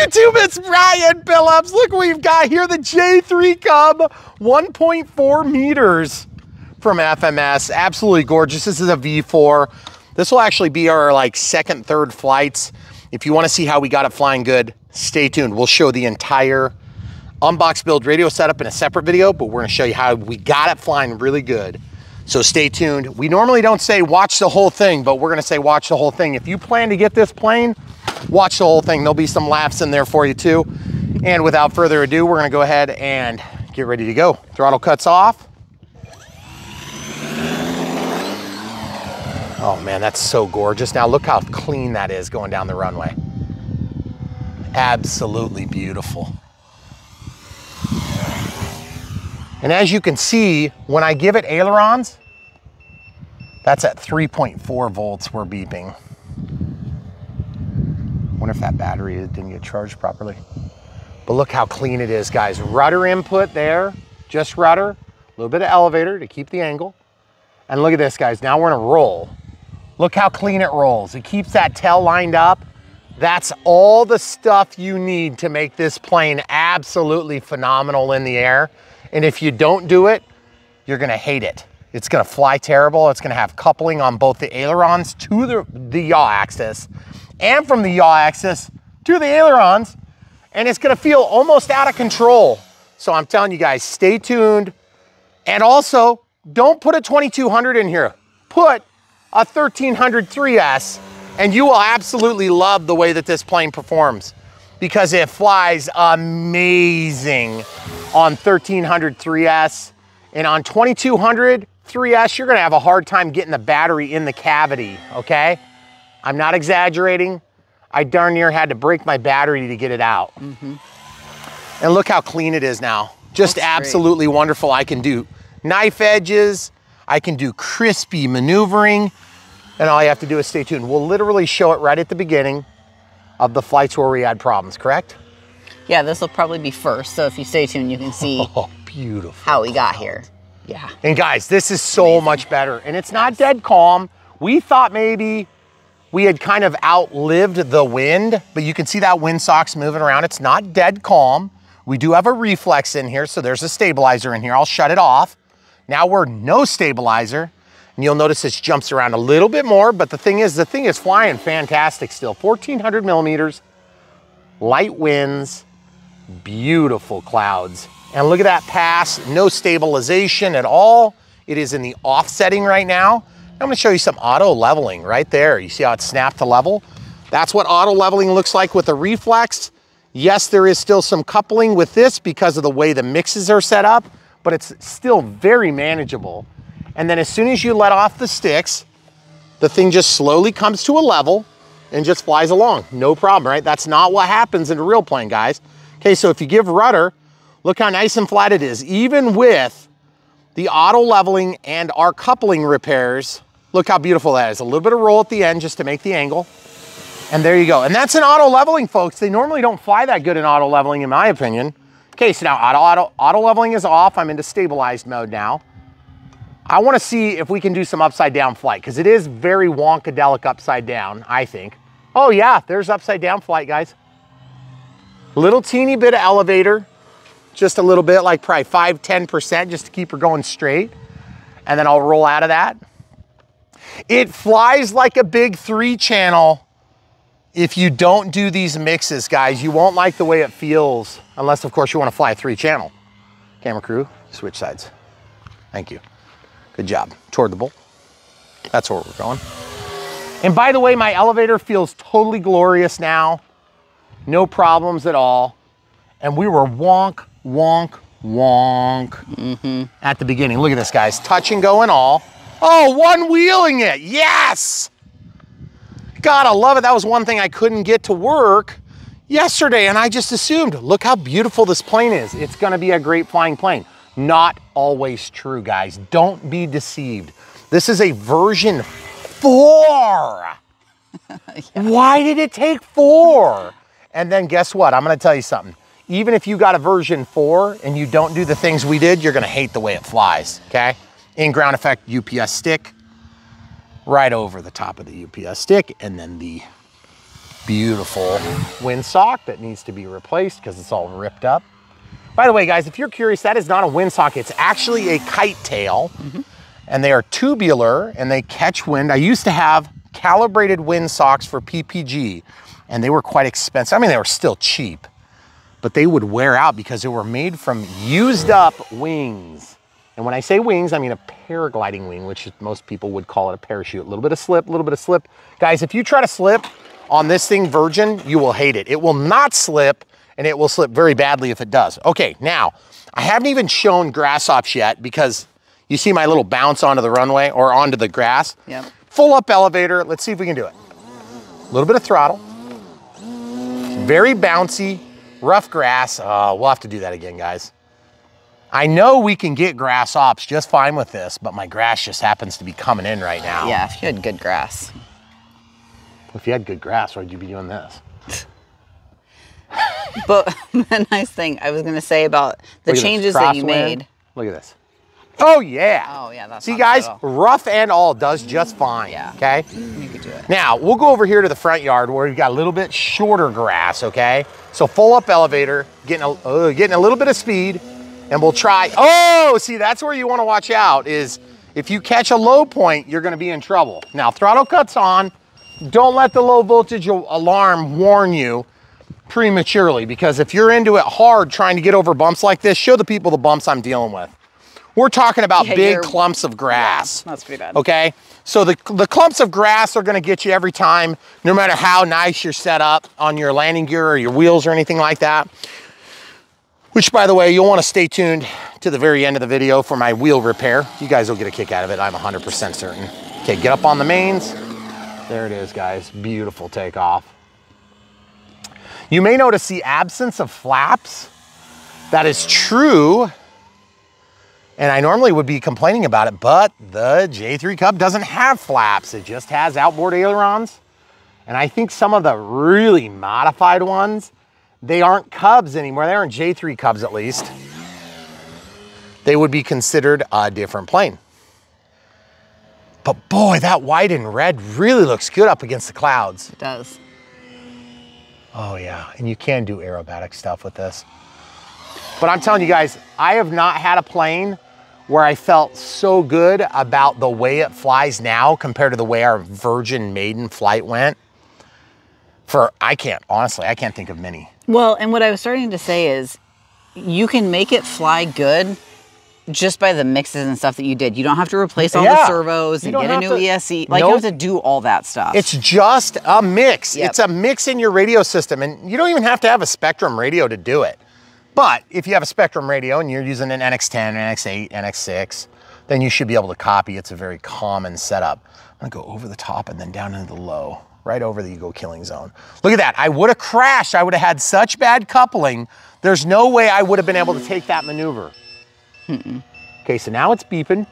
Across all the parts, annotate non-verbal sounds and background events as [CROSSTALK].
YouTube? It's Brian Phillips. Look what we've got here, the J3 Cub, 1.4 meters from FMS. Absolutely gorgeous. This is a V4. This will actually be our like second, third flights. If you wanna see how we got it flying good, stay tuned. We'll show the entire unbox build radio setup in a separate video, but we're gonna show you how we got it flying really good. So stay tuned. We normally don't say watch the whole thing, but we're gonna say watch the whole thing. If you plan to get this plane, watch the whole thing. There'll be some laughs in there for you too. And without further ado, we're gonna go ahead and get ready to go. Throttle cuts off. Oh man, that's so gorgeous. Now look how clean that is going down the runway. Absolutely beautiful. And as you can see, when I give it ailerons, that's at 3.4 volts we're beeping. Wonder if that battery didn't get charged properly. But look how clean it is, guys. Rudder input there, just rudder. A little bit of elevator to keep the angle. And look at this, guys. Now we're in a roll. Look how clean it rolls. It keeps that tail lined up. That's all the stuff you need to make this plane absolutely phenomenal in the air. And if you don't do it, you're gonna hate it. It's gonna fly terrible. It's gonna have coupling on both the ailerons to the, the yaw axis and from the yaw axis to the ailerons. And it's gonna feel almost out of control. So I'm telling you guys, stay tuned. And also, don't put a 2200 in here. Put a 1300 3S and you will absolutely love the way that this plane performs because it flies amazing on 1300 3S and on 2200 3S, you're gonna have a hard time getting the battery in the cavity, okay? I'm not exaggerating. I darn near had to break my battery to get it out. Mm -hmm. And look how clean it is now. Just That's absolutely great. wonderful. I can do knife edges. I can do crispy maneuvering. And all you have to do is stay tuned. We'll literally show it right at the beginning of the flights where we had problems, correct? Yeah, this will probably be first. So if you stay tuned, you can see [LAUGHS] oh, beautiful how we got here. Yeah. And guys, this is so Amazing. much better. And it's not dead calm. We thought maybe we had kind of outlived the wind, but you can see that wind socks moving around. It's not dead calm. We do have a reflex in here, so there's a stabilizer in here. I'll shut it off. Now we're no stabilizer. And you'll notice this jumps around a little bit more, but the thing is, the thing is flying fantastic still. 1400 millimeters, light winds, beautiful clouds. And look at that pass, no stabilization at all. It is in the offsetting right now. I'm gonna show you some auto leveling right there. You see how it snapped to level? That's what auto leveling looks like with the reflex. Yes, there is still some coupling with this because of the way the mixes are set up, but it's still very manageable. And then as soon as you let off the sticks, the thing just slowly comes to a level and just flies along. No problem, right? That's not what happens in a real plane, guys. Okay, so if you give rudder, look how nice and flat it is. Even with the auto leveling and our coupling repairs, look how beautiful that is. A little bit of roll at the end just to make the angle. And there you go. And that's an auto leveling, folks. They normally don't fly that good in auto leveling, in my opinion. Okay, so now auto, auto, auto leveling is off. I'm into stabilized mode now. I want to see if we can do some upside down flight because it is very wonkadelic upside down, I think. Oh yeah, there's upside down flight, guys. Little teeny bit of elevator, just a little bit, like probably 5, 10% just to keep her going straight. And then I'll roll out of that. It flies like a big three channel. If you don't do these mixes, guys, you won't like the way it feels, unless of course you want to fly a three channel. Camera crew, switch sides. Thank you. Good job. Toward the bowl. That's where we're going. And by the way, my elevator feels totally glorious now. No problems at all. And we were wonk, wonk, wonk mm -hmm. at the beginning. Look at this, guys. Touch and go and all. Oh, one wheeling it. Yes. God, I love it. That was one thing I couldn't get to work yesterday. And I just assumed, look how beautiful this plane is. It's going to be a great flying plane. Not always true, guys. Don't be deceived. This is a version four. [LAUGHS] yeah. Why did it take four? And then guess what? I'm going to tell you something. Even if you got a version four and you don't do the things we did, you're going to hate the way it flies, okay? In ground effect UPS stick, right over the top of the UPS stick, and then the beautiful windsock that needs to be replaced because it's all ripped up. By the way, guys, if you're curious, that is not a windsock. It's actually a kite tail. Mm-hmm. And they are tubular and they catch wind. I used to have calibrated wind socks for PPG and they were quite expensive. I mean, they were still cheap, but they would wear out because they were made from used up wings. And when I say wings, I mean a paragliding wing, which most people would call it a parachute. A little bit of slip, a little bit of slip. Guys, if you try to slip on this thing virgin, you will hate it. It will not slip and it will slip very badly if it does. Okay, now, I haven't even shown grass ops yet because you see my little bounce onto the runway or onto the grass. Yep. Full up elevator. Let's see if we can do it. A little bit of throttle. Very bouncy, rough grass. Uh, we'll have to do that again, guys. I know we can get grass ops just fine with this, but my grass just happens to be coming in right now. Yeah, if you had good grass. If you had good grass, why'd you be doing this? [LAUGHS] But [LAUGHS] the nice thing I was gonna say about the Look at this changes that you made. Look at this. Oh yeah. Oh yeah, that's See guys, rough and all does just fine. Yeah. Okay. You could do it. Now we'll go over here to the front yard where we've got a little bit shorter grass. Okay. So full up elevator, getting a uh, getting a little bit of speed, and we'll try. Oh, see that's where you want to watch out is if you catch a low point, you're going to be in trouble. Now throttle cuts on. Don't let the low voltage alarm warn you prematurely because if you're into it hard trying to get over bumps like this, show the people the bumps I'm dealing with. We're talking about Yeah, big clumps of grass. That's pretty bad. Okay, so the, the clumps of grass are gonna get you every time, no matter how nice you're set up on your landing gear or your wheels or anything like that. Which, by the way, you'll wanna stay tuned to the very end of the video for my wheel repair. You guys will get a kick out of it, I'm 100% certain. Okay, get up on the mains. There it is, guys. Beautiful takeoff. You may notice the absence of flaps. That is true. And I normally would be complaining about it, but the J3 Cub doesn't have flaps. It just has outboard ailerons. And I think some of the really modified ones, they aren't Cubs anymore. They aren't J3 Cubs at least. They would be considered a different plane. But boy, that white and red really looks good up against the clouds. It does. Oh yeah, and you can do aerobatic stuff with this. But I'm telling you guys, I have not had a plane where I felt so good about the way it flies now compared to the way our Virgin maiden flight went. For I can't honestly, I can't think of many. Well, and what I was starting to say is you can make it fly good just by the mixes and stuff that you did. You don't have to replace all Yeah. the servos You and get a new to- ESC. Like you Nope. have to do all that stuff. It's just a mix. Yep. It's a mix in your radio system, and you don't even have to have a Spektrum radio to do it. But if you have a Spektrum radio and you're using an NX10, NX8, NX6, then you should be able to copy. It's a very common setup. I'm gonna go over the top and then down into the low, right over the ego killing zone. Look at that. I would have crashed. I would have had such bad coupling. There's no way I would have been able to take that maneuver. Okay, so now it's beeping.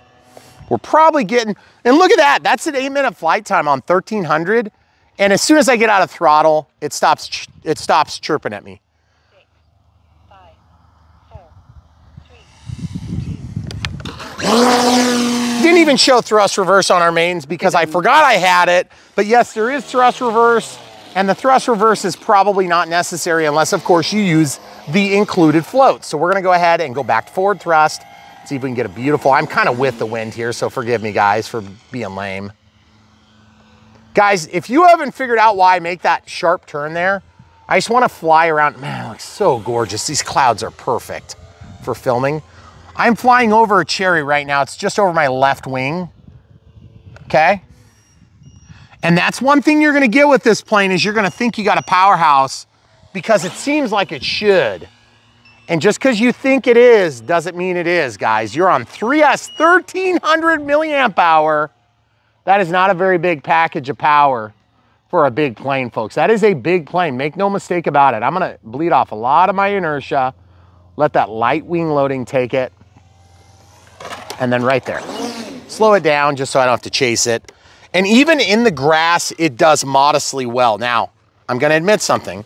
We're probably getting, and look at that. That's an eight minute flight time on 1300. And as soon as I get out of throttle, it stops, it stops chirping at me. five, four, three, Didn't even show thrust reverse on our mains because I forgot I had it. But yes, there is thrust reverse. And the thrust reverse is probably not necessary unless, of course, you use the included float. So we're gonna go ahead and go back to forward thrust, see if we can get a beautiful, I'm kind of with the wind here, so forgive me guys for being lame. Guys, if you haven't figured out why I make that sharp turn there, I just wanna fly around. Man, it looks so gorgeous. These clouds are perfect for filming. I'm flying over a cherry right now. It's just over my left wing, okay? And that's one thing you're gonna get with this plane is you're gonna think you got a powerhouse because it seems like it should. And just because you think it is doesn't mean it is, guys. You're on 3S 1300 milliamp hour. That is not a very big package of power for a big plane, folks. That is a big plane. Make no mistake about it. I'm gonna bleed off a lot of my inertia, let that light wing loading take it, and then right there. Slow it down just so I don't have to chase it. And even in the grass, it does modestly well. Now, I'm gonna admit something.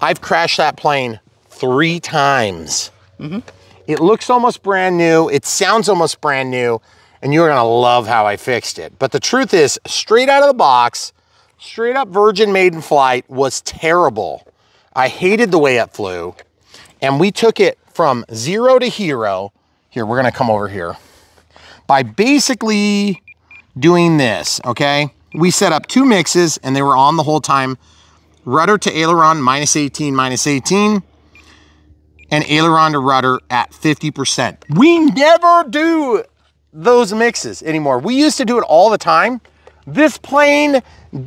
I've crashed that plane three times. Mm-hmm. It looks almost brand new. It sounds almost brand new. And you're gonna love how I fixed it. But the truth is, straight out of the box, straight up Virgin Maiden flight was terrible. I hated the way it flew. And we took it from zero to hero. Here, we're gonna come over here. By basically doing this, okay? We set up two mixes and they were on the whole time. Rudder to aileron, minus 18, minus 18 and aileron to rudder at 50%. We never do those mixes anymore. We used to do it all the time. This plane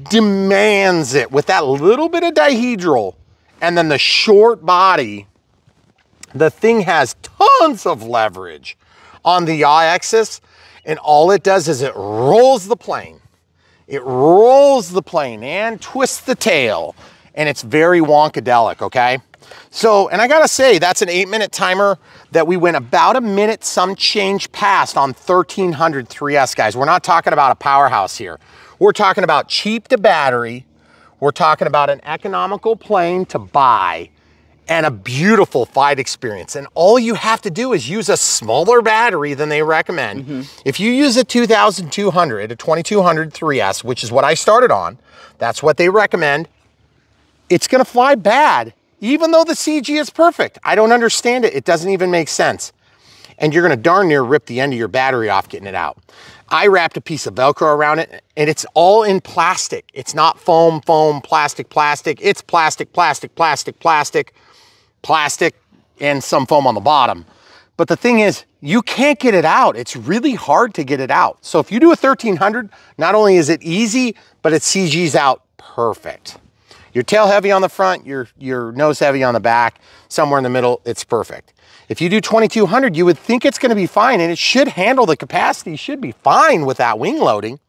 demands it with that little bit of dihedral and then the short body. The thing has tons of leverage on the yaw axis and all it does is it rolls the plane. It rolls the plane and twists the tail and it's very wonkadelic, okay? So, and I gotta say, that's an eight minute timer that we went about a minute some change past on 1300 3S, guys. We're not talking about a powerhouse here. We're talking about cheap to battery. We're talking about an economical plane to buy and a beautiful flight experience. And all you have to do is use a smaller battery than they recommend. Mm -hmm. If you use a 2200, a 2200 3S, which is what I started on, that's what they recommend, it's gonna fly bad even though the CG is perfect. I don't understand it. It doesn't even make sense. And you're gonna darn near rip the end of your battery off getting it out. I wrapped a piece of Velcro around it and it's all in plastic. It's not foam, foam, plastic, plastic. It's plastic, plastic, plastic, plastic, plastic, and some foam on the bottom. But the thing is, you can't get it out. It's really hard to get it out. So if you do a 1300, not only is it easy, but it CG's out perfect. Your tail heavy on the front, your, your nose heavy on the back, somewhere in the middle, it's perfect. If you do 2200, you would think it's gonna be fine and it should handle the capacity, should be fine with that wing loading.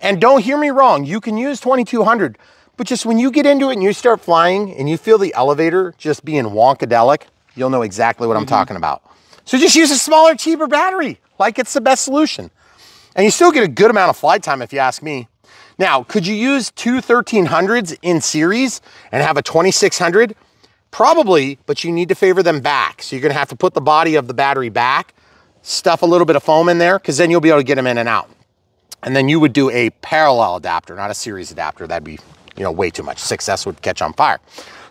And don't hear me wrong, you can use 2200, but just when you get into it and you start flying and you feel the elevator just being wonkadelic, you'll know exactly what mm -hmm. I'm mm-hmm. talking about. So just use a smaller, cheaper battery, like it's the best solution. And you still get a good amount of flight time if you ask me. Now, could you use two 1300s in series and have a 2600? Probably, but you need to favor them back. So you're gonna have to put the body of the battery back, stuff a little bit of foam in there, because then you'll be able to get them in and out. And then you would do a parallel adapter, not a series adapter. That'd be, you know, way too much. 6S would catch on fire.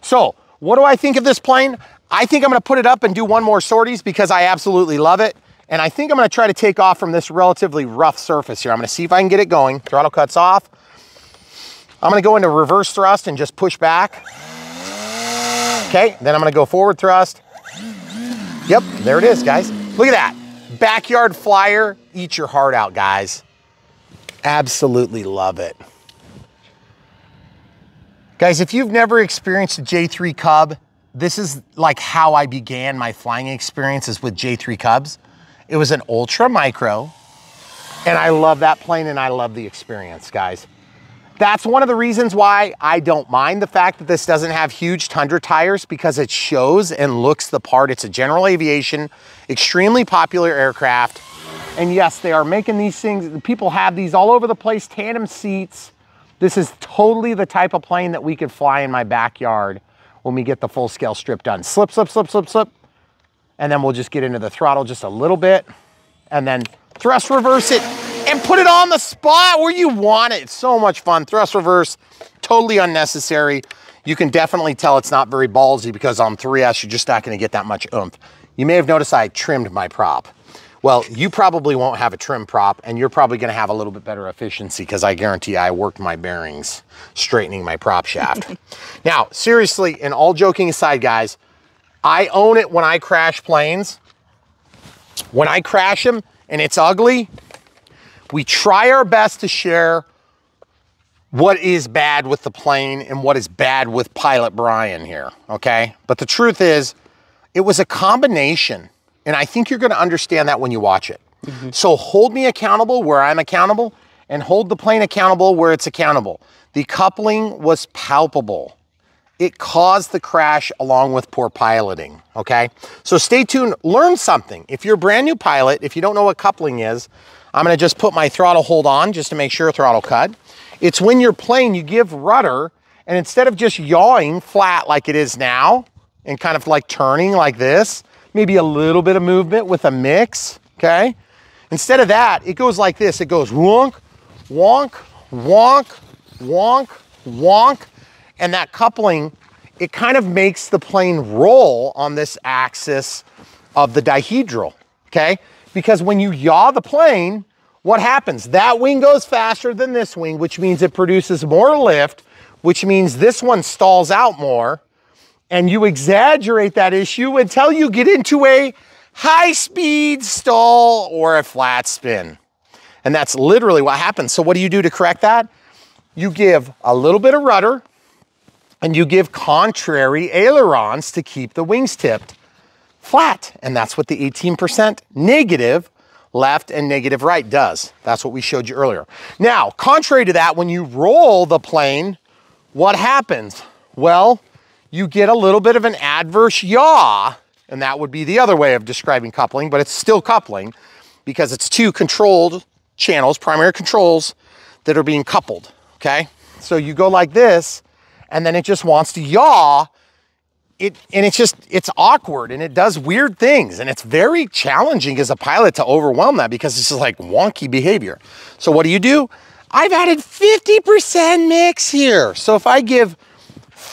So what do I think of this plane? I think I'm gonna put it up and do one more sorties because I absolutely love it. And I think I'm gonna try to take off from this relatively rough surface here. I'm gonna see if I can get it going. Throttle cuts off. I'm gonna go into reverse thrust and just push back. Okay, then I'm gonna go forward thrust. Yep, there it is, guys. Look at that. Backyard flyer, eat your heart out, guys. Absolutely love it. Guys, if you've never experienced a J3 Cub, this is like how I began my flying experiences with J3 Cubs. It was an ultra micro, and I love that plane and I love the experience, guys. That's one of the reasons why I don't mind the fact that this doesn't have huge Tundra tires because it shows and looks the part. It's a general aviation, extremely popular aircraft. And yes, they are making these things, people have these all over the place, tandem seats. This is totally the type of plane that we could fly in my backyard when we get the full scale strip done. Slip, slip, slip, slip, slip. And then we'll just get into the throttle just a little bit and then thrust reverse it and put it on the spot where you want it. It's so much fun. Thrust reverse, totally unnecessary. You can definitely tell it's not very ballsy because on 3S, you're just not gonna get that much oomph. You may have noticed I trimmed my prop. Well, you probably won't have a trim prop and you're probably gonna have a little bit better efficiency because I guarantee I worked my bearings straightening my prop shaft. [LAUGHS] now, seriously, and all joking aside, guys, I own it when I crash planes. When I crash them and it's ugly, we try our best to share what is bad with the plane and what is bad with pilot Brian here, okay? But the truth is, it was a combination, and I think you're gonna understand that when you watch it. Mm -hmm. So hold me accountable where I'm accountable and hold the plane accountable where it's accountable. The coupling was palpable. It caused the crash along with poor piloting, okay? So stay tuned, learn something. If you're a brand new pilot, if you don't know what coupling is, I'm gonna just put my throttle hold on just to make sure throttle cut. It's when you're playing, you give rudder, and instead of just yawing flat like it is now, and kind of like turning like this, maybe a little bit of movement with a mix, okay? Instead of that, it goes like this. It goes wonk, wonk, wonk, wonk, wonk, and that coupling, it kind of makes the plane roll on this axis of the dihedral, okay? Because when you yaw the plane, what happens? That wing goes faster than this wing, which means it produces more lift, which means this one stalls out more. And you exaggerate that issue until you get into a high speed stall or a flat spin. And that's literally what happens. So, what do you do to correct that? You give a little bit of rudder and you give contrary ailerons to keep the wings tipped flat. And that's what the 18% negative left and negative right does. That's what we showed you earlier. Now, contrary to that, when you roll the plane, what happens? Well, you get a little bit of an adverse yaw, and that would be the other way of describing coupling, but it's still coupling because it's two controlled channels, primary controls that are being coupled, okay? So you go like this, and then it just wants to yaw it and it's just it's awkward and it does weird things and it's very challenging as a pilot to overwhelm that because it's just like wonky behavior. So what do you do? I've added 50% mix here. So if I give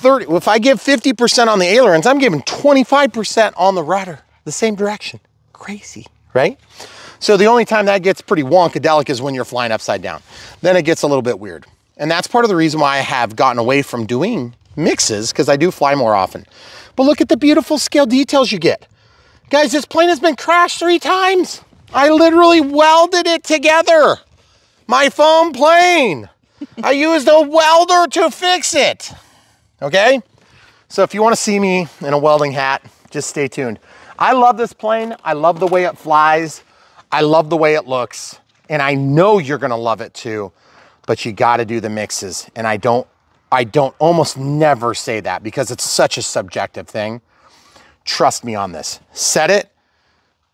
30 if I give 50% on the ailerons, I'm giving 25% on the rudder, the same direction. Crazy, right? So the only time that gets pretty wonkadelic is when you're flying upside down. Then it gets a little bit weird. And that's part of the reason why I have gotten away from doing mixes because I do fly more often. But look at the beautiful scale details you get. Guys, this plane has been crashed three times. I literally welded it together. My foam plane. I used a welder to fix it. Okay? So if you want to see me in a welding hat, just stay tuned. I love this plane. I love the way it flies. I love the way it looks. And I know you're going to love it too. But you got to do the mixes. And I don't I don't almost never say that because it's such a subjective thing. Trust me on this. Set it,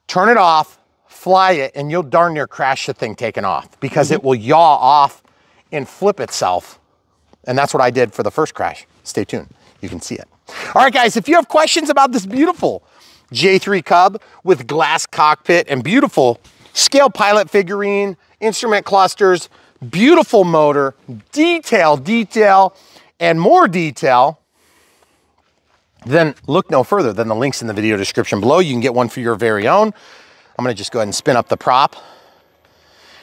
turn it off, fly it, and you'll darn near crash the thing taking off because it mm-hmm. will yaw off and flip itself. And that's what I did for the first crash. Stay tuned. You can see it. All right, guys, if you have questions about this beautiful J3 Cub with glass cockpit and beautiful scale pilot figurine, instrument clusters, beautiful motor, detail, detail, and more detail, then look no further than the links in the video description below. You can get one for your very own. I'm gonna just go ahead and spin up the prop.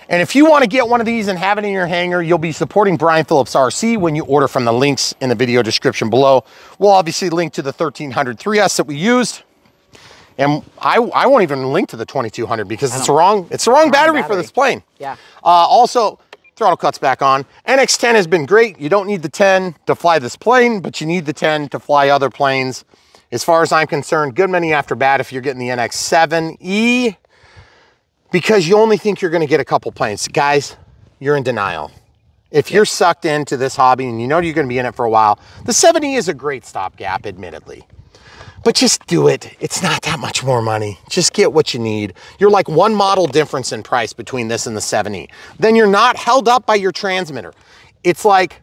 And if you wanna get one of these and have it in your hangar, you'll be supporting Brian Phillips RC when you order from the links in the video description below. We'll obviously link to the 1300 3S that we used. And I, I won't even link to the 2200 because it's the wrong, it's the wrong, battery, for this plane. Yeah. Uh, also, throttle cuts back on. NX10 has been great. You don't need the 10 to fly this plane, but you need the 10 to fly other planes. As far as I'm concerned, good many after bad if you're getting the NX7E because you only think you're gonna get a couple planes. Guys, you're in denial. If you're sucked into this hobby and you know you're gonna be in it for a while, the 7E is a great stopgap, admittedly. But just do it. It's not that much more money. Just get what you need. You're like one model difference in price between this and the 7E. Then you're not held up by your transmitter. It's like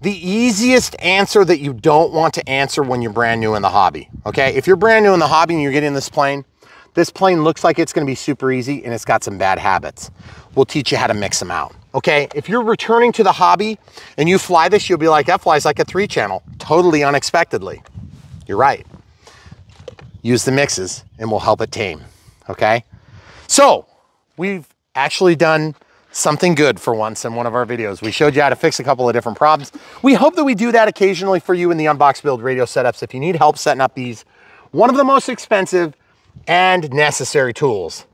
the easiest answer that you don't want to answer when you're brand new in the hobby. Okay? If you're brand new in the hobby and you're getting this plane, this plane looks like it's gonna be super easy and it's got some bad habits. We'll teach you how to mix them out. Okay, if you're returning to the hobby and you fly this, you'll be like, that flies like a three channel, totally unexpectedly. You're right use the mixes and we'll help it tame, okay? So we've actually done something good for once in one of our videos. We showed you how to fix a couple of different problems. We hope that we do that occasionally for you in the Unbox Build radio setups. If you need help setting up these, one of the most expensive and necessary tools.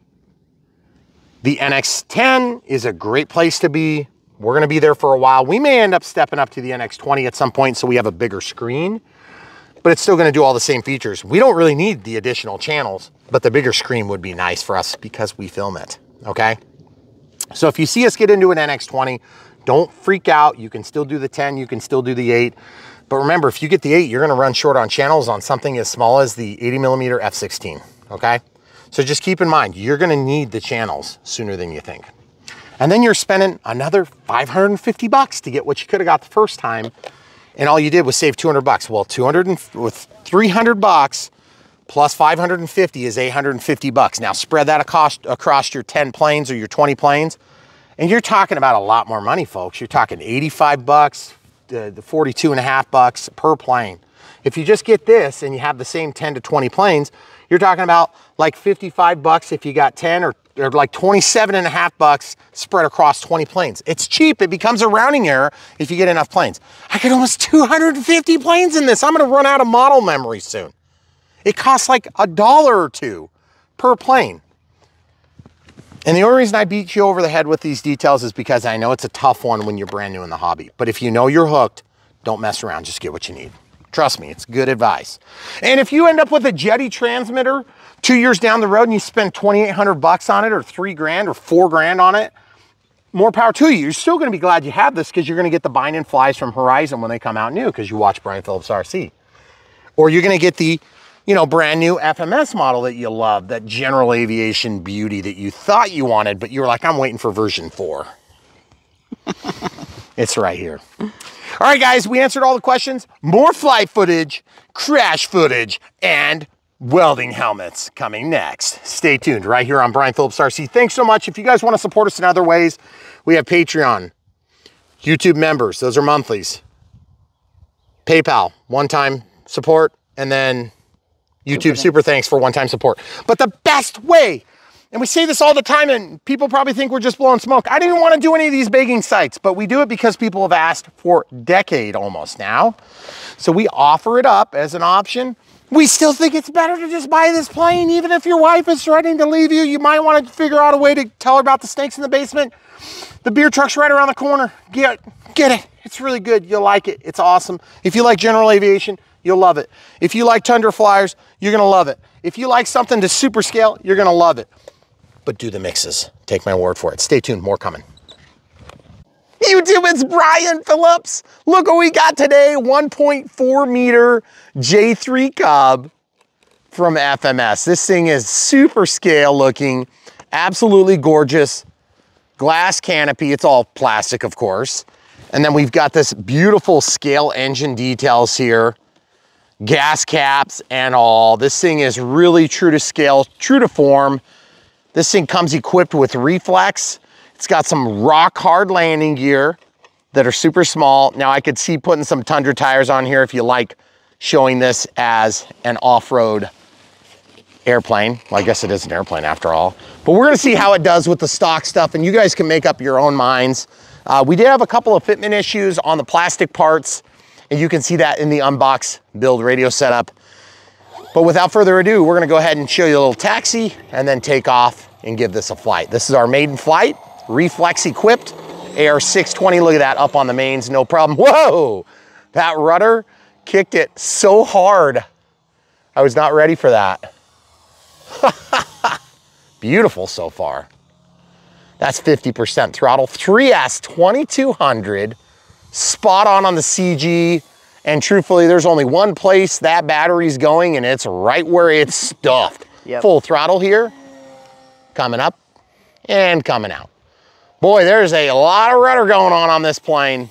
The NX10 is a great place to be. We're gonna be there for a while. We may end up stepping up to the NX20 at some point so we have a bigger screen but it's still gonna do all the same features. We don't really need the additional channels, but the bigger screen would be nice for us because we film it, okay? So if you see us get into an NX20, don't freak out. You can still do the 10, you can still do the 8. But remember, if you get the 8, you're gonna run short on channels on something as small as the 80 millimeter F16, okay? So just keep in mind, you're gonna need the channels sooner than you think. And then you're spending another 550 bucks to get what you could have got the first time and all you did was save 200 bucks. Well, 200 and, with 300 bucks plus 550 is 850 bucks. Now spread that across, across your 10 planes or your 20 planes, and you're talking about a lot more money, folks. You're talking 85 bucks, uh, the 42 and a half bucks per plane. If you just get this and you have the same 10 to 20 planes, you're talking about like 55 bucks if you got 10 or, or like 27 and a half bucks spread across 20 planes. It's cheap. It becomes a rounding error if you get enough planes. I got almost 250 planes in this. I'm going to run out of model memory soon. It costs like a dollar or two per plane. And the only reason I beat you over the head with these details is because I know it's a tough one when you're brand new in the hobby. But if you know you're hooked, don't mess around, just get what you need. Trust me, it's good advice. And if you end up with a Jeti transmitter two years down the road and you spend 2,800 bucks on it or three grand or four grand on it, more power to you. You're still gonna be glad you have this because you're gonna get the bind and flies from Horizon when they come out new because you watch Brian Phillips RC. Or you're gonna get the you know, brand new FMS model that you love, that general aviation beauty that you thought you wanted, but you were like, I'm waiting for version four. [LAUGHS] it's right here. All right, guys, we answered all the questions. More flight footage, crash footage, and welding helmets coming next. Stay tuned right here on Brian Phillips RC. Thanks so much. If you guys want to support us in other ways, we have Patreon, YouTube members, those are monthlies, PayPal, one time support, and then YouTube super thanks for one-time support. But the best way, and we say this all the time and people probably think we're just blowing smoke. I didn't want to do any of these begging sites, but we do it because people have asked for decade almost now. So we offer it up as an option. We still think it's better to just buy this plane, even if your wife is threatening to leave you. You might want to figure out a way to tell her about the snakes in the basement. The beer truck's right around the corner. Get, get it. It's really good. You'll like it. It's awesome. If you like general aviation, you'll love it. If you like Tundra Flyers, you're gonna love it. If you like something to super scale, you're gonna love it. But do the mixes. Take my word for it. Stay tuned, more coming. YouTube, it's Brian Phillips. Look what we got today, 1.4 meter J3 Cub from FMS. This thing is super scale looking, absolutely gorgeous. Glass canopy, it's all plastic, of course. And then we've got this beautiful scale engine details here gas caps and all. This thing is really true to scale, true to form. This thing comes equipped with reflex. It's got some rock hard landing gear that are super small. Now I could see putting some Tundra tires on here if you like showing this as an off-road airplane. Well, I guess it is an airplane after all. But we're gonna see how it does with the stock stuff and you guys can make up your own minds. Uh, we did have a couple of fitment issues on the plastic parts. And you can see that in the unbox build radio setup. But without further ado, we're gonna go ahead and show you a little taxi and then take off and give this a flight. This is our maiden flight, reflex equipped, AR620, look at that up on the mains, no problem. [LAUGHS] Whoa, that rudder kicked it so hard. I was not ready for that. [LAUGHS] Beautiful so far. That's 50% throttle, 3S 2200, spot on on the CG. And truthfully, there's only one place that battery's going and it's right where it's stuffed. Yep. Full throttle here, coming up and coming out. Boy, there's a lot of rudder going on on this plane.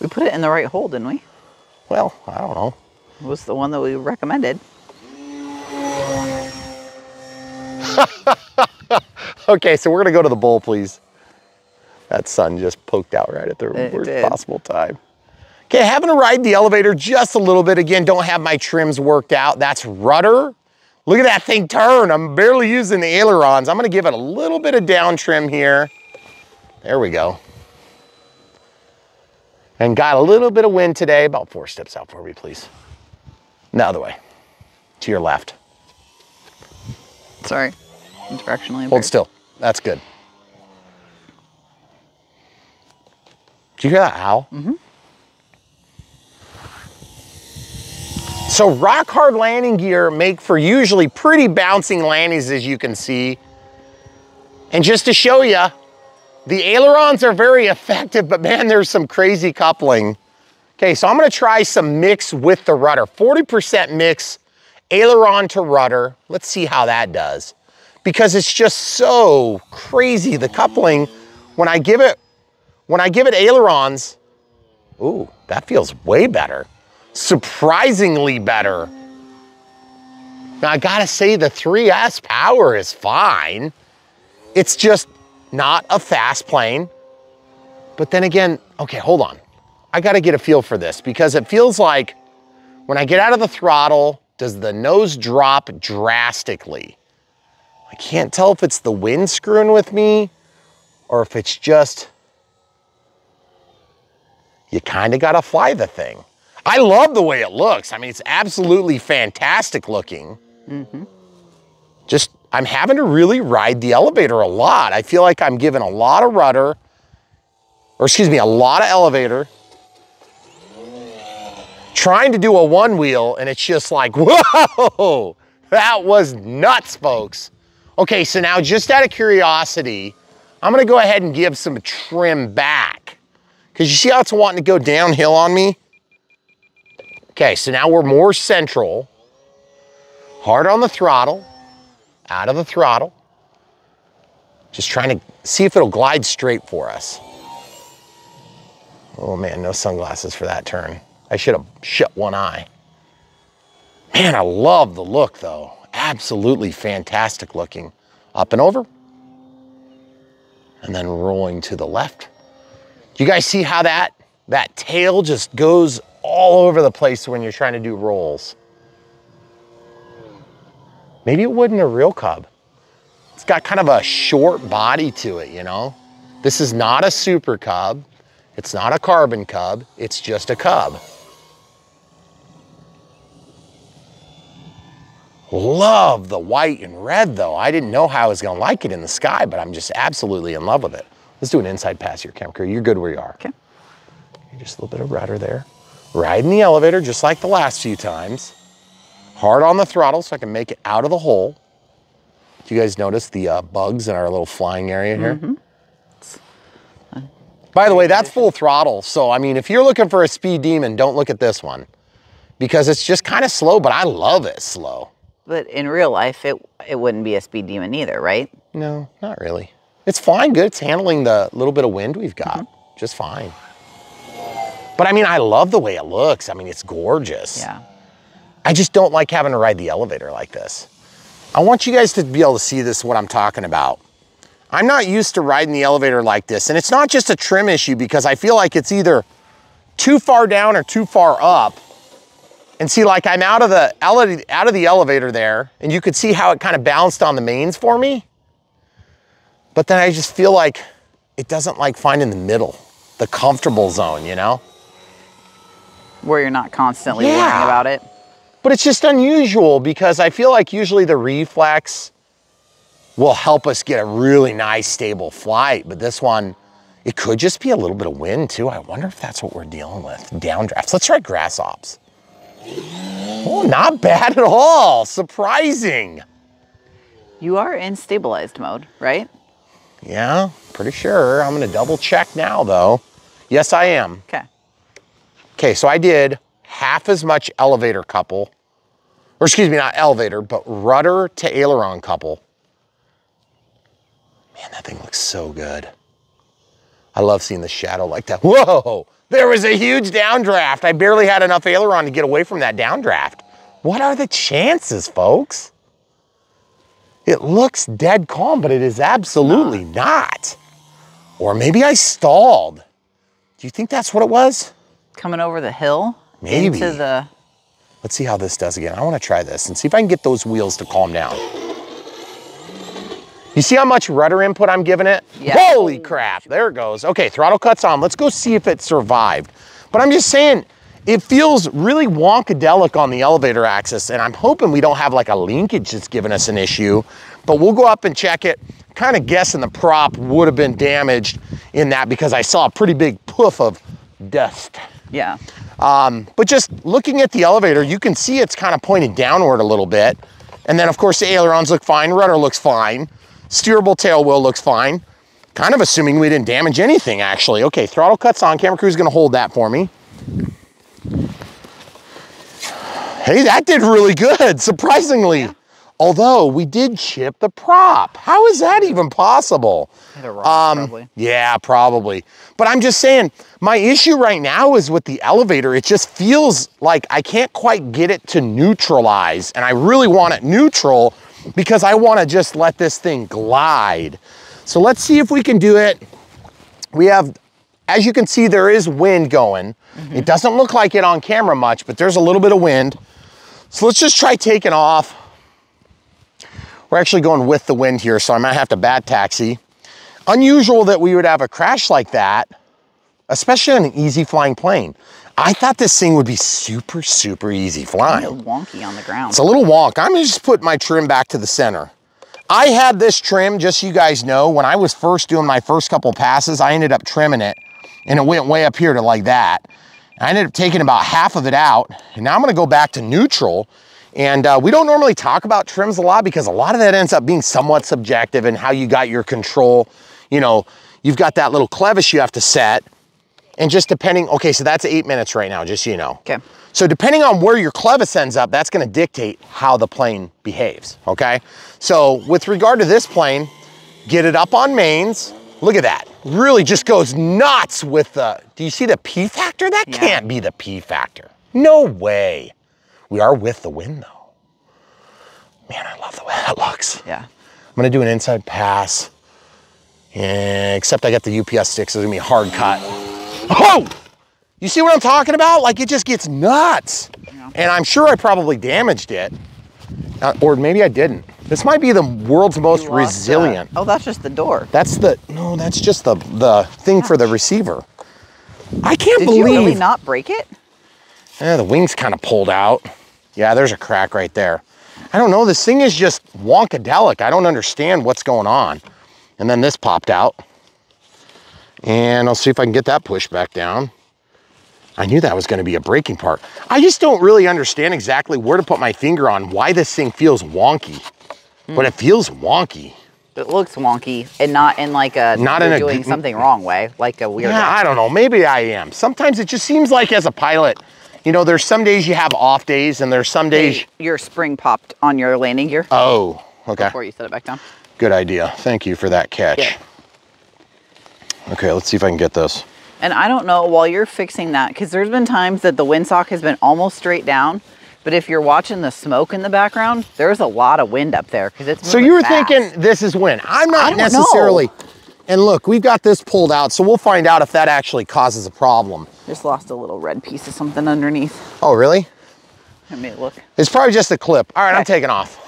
We put it in the right hole, didn't we? Well, I don't know. It was the one that we recommended. [LAUGHS] Okay, so we're gonna go to the bowl, please. That sun just poked out right at the It worst did. possible time. Okay, having to ride the elevator just a little bit. Again, don't have my trims worked out. That's rudder. Look at that thing turn. I'm barely using the ailerons. I'm gonna give it a little bit of down trim here. There we go. And got a little bit of wind today. About four steps out for me, please. Now, the other way, to your left. Sorry. Directionally. Hold still. That's good. Do you hear that owl? Mm-hmm. So rock hard landing gear make for usually pretty bouncing landings as you can see. And just to show you, the ailerons are very effective, but man, there's some crazy coupling. Okay, so I'm gonna try some mix with the rudder. 40% mix, aileron to rudder. Let's see how that does. Because it's just so crazy, the coupling. When I give it, when I give it ailerons, ooh, that feels way better. Surprisingly better. Now I gotta say the 3S power is fine. It's just not a fast plane. But then again, okay, hold on. I gotta get a feel for this because it feels like when I get out of the throttle, does the nose drop drastically? I can't tell if it's the wind screwing with me or if it's just, you kind of gotta fly the thing. I love the way it looks. I mean, it's absolutely fantastic looking. Mm-hmm. Just, I'm having to really ride the elevator a lot. I feel like I'm giving a lot of rudder, or excuse me, a lot of elevator, trying to do a one wheel, and it's just like, [LAUGHS] whoa, that was nuts, folks. Okay, so now just out of curiosity, I'm gonna go ahead and give some trim back. Cause you see how it's wanting to go downhill on me? Okay, so now we're more central. Hard on the throttle, out of the throttle. Just trying to see if it'll glide straight for us. Oh man, no sunglasses for that turn. I should have shut one eye. Man, I love the look though. Absolutely fantastic looking. Up and over. And then rolling to the left. You guys see how that, that tail just goes all over the place when you're trying to do rolls? Maybe it wouldn't a real Cub. It's got kind of a short body to it, you know? This is not a super Cub. It's not a carbon Cub. It's just a Cub. Love the white and red though. I didn't know how I was gonna like it in the sky, but I'm just absolutely in love with it. Let's do an inside pass here, camera crew. You're good where you are. Okay. Just a little bit of rudder there. Riding the elevator just like the last few times. Hard on the throttle so I can make it out of the hole. Do you guys notice the uh, bugs in our little flying area here? By the way, that's full throttle. So, I mean, if you're looking for a speed demon, don't look at this one because it's just kind of slow, but I love it slow. But in real life, it it wouldn't be a speed demon either, right? No, not really. It's fine, good. It's handling the little bit of wind we've got just fine. But I mean, I love the way it looks. I mean, it's gorgeous. Yeah. I just don't like having to ride the elevator like this. I want you guys to be able to see this, what I'm talking about. I'm not used to riding the elevator like this. And it's not just a trim issue because I feel like it's either too far down or too far up. And see, like I'm out of the out of the elevator there, and you could see how it kind of bounced on the mains for me. But then I just feel like it doesn't like find in the middle, the comfortable zone, you know? Where you're not constantly Yeah. worrying about it. But it's just unusual because I feel like usually the reflex will help us get a really nice stable flight. But this one, it could just be a little bit of wind too. I wonder if that's what we're dealing with. Downdrafts. Let's try grass ops. Oh, not bad at all. Surprising. You are in stabilized mode, right? Yeah, pretty sure. I'm gonna double check now though. Yes, I am. Okay. Okay, so I did half as much elevator couple, or excuse me, not elevator, but rudder to aileron couple. Man, that thing looks so good. I love seeing the shadow like that. Whoa, there was a huge downdraft. I barely had enough aileron to get away from that downdraft. What are the chances, folks? It looks dead calm, but it is absolutely not. Or maybe I stalled. Do you think that's what it was? Coming over the hill Maybe. into the Let's see how this does again. I want to try this and see if I can get those wheels to calm down. You see how much rudder input I'm giving it? Yeah. Holy crap, there it goes. Okay, throttle cuts on. Let's go see if it survived. But I'm just saying, it feels really wonkadelic on the elevator axis, and I'm hoping we don't have like a linkage that's giving us an issue, but we'll go up and check it. Kind of guessing the prop would have been damaged in that because I saw a pretty big poof of dust. Yeah. Um, but just looking at the elevator, you can see it's kind of pointed downward a little bit. And then of course the ailerons look fine, rudder looks fine, steerable tail wheel looks fine. Kind of assuming we didn't damage anything actually. Okay, throttle cuts on, camera crew's gonna hold that for me. Hey, that did really good, [LAUGHS] surprisingly. Although we did chip the prop. How is that even possible? Rock, Um, probably. Yeah, probably. But I'm just saying, my issue right now is with the elevator. It just feels like I can't quite get it to neutralize. And I really want it neutral because I want to just let this thing glide. So let's see if we can do it. We have As you can see, there is wind going. It doesn't look like it on camera much, but there's a little bit of wind. So let's just try taking off. We're actually going with the wind here, so I might have to bad taxi. Unusual that we would have a crash like that, especially on an easy flying plane. I thought this thing would be super, super easy flying. Kind of wonky on the ground. It's a little wonk. I'm gonna just put my trim back to the center. I had this trim, just so you guys know, when I was first doing my first couple passes, I ended up trimming it and it went way up here to like that. I ended up taking about half of it out and now I'm gonna go back to neutral. And uh, we don't normally talk about trims a lot because a lot of that ends up being somewhat subjective and how you got your control. You know, you've got that little clevis you have to set and just depending, okay, so that's eight minutes right now, just so you know. Okay. So depending on where your clevis ends up, that's gonna dictate how the plane behaves, okay? So with regard to this plane, get it up on mains. Look at that. Really just goes nuts with the, do you see the P factor? That Yeah. can't be the P factor. No way. We are with the wind though. Man, I love the way that looks. Yeah. I'm gonna do an inside pass. Yeah, except I got the UPS sticks, so it's gonna be a hard cut. Oh! You see what I'm talking about? Like it just gets nuts. Yeah. And I'm sure I probably damaged it. Uh, or maybe I didn't. This might be the world's most resilient. oh, that's just the door. That's the, no, that's just the, the thing for the receiver. I can't believe. Did you really not break it? Yeah, the wing's kind of pulled out. Yeah, there's a crack right there. I don't know, this thing is just wonkadelic. I don't understand what's going on. And then this popped out. And I'll see if I can get that pushed back down. I knew that was gonna be a breaking part. I just don't really understand exactly where to put my finger on why this thing feels wonky. But it feels wonky. It looks wonky and not in like a Not in doing g- something wrong way, like a weird. Yeah, I don't know. Maybe I am. Sometimes it just seems like as a pilot, you know, there's some days you have off days and there's some days. your spring popped on your landing gear Oh, okay. before you set it back down. Good idea. Thank you for that catch. Yeah. Okay, let's see if I can get this. And I don't know while you're fixing that, because there's been times that the windsock has been almost straight down, but if you're watching the smoke in the background, there's a lot of wind up there because it's. So you were fast. thinking this is when? I'm not necessarily. know. And look, we've got this pulled out, so we'll find out if that actually causes a problem. Just lost a little red piece of something underneath. Oh, really? I it look. It's probably just a clip. All right, I'm taking off.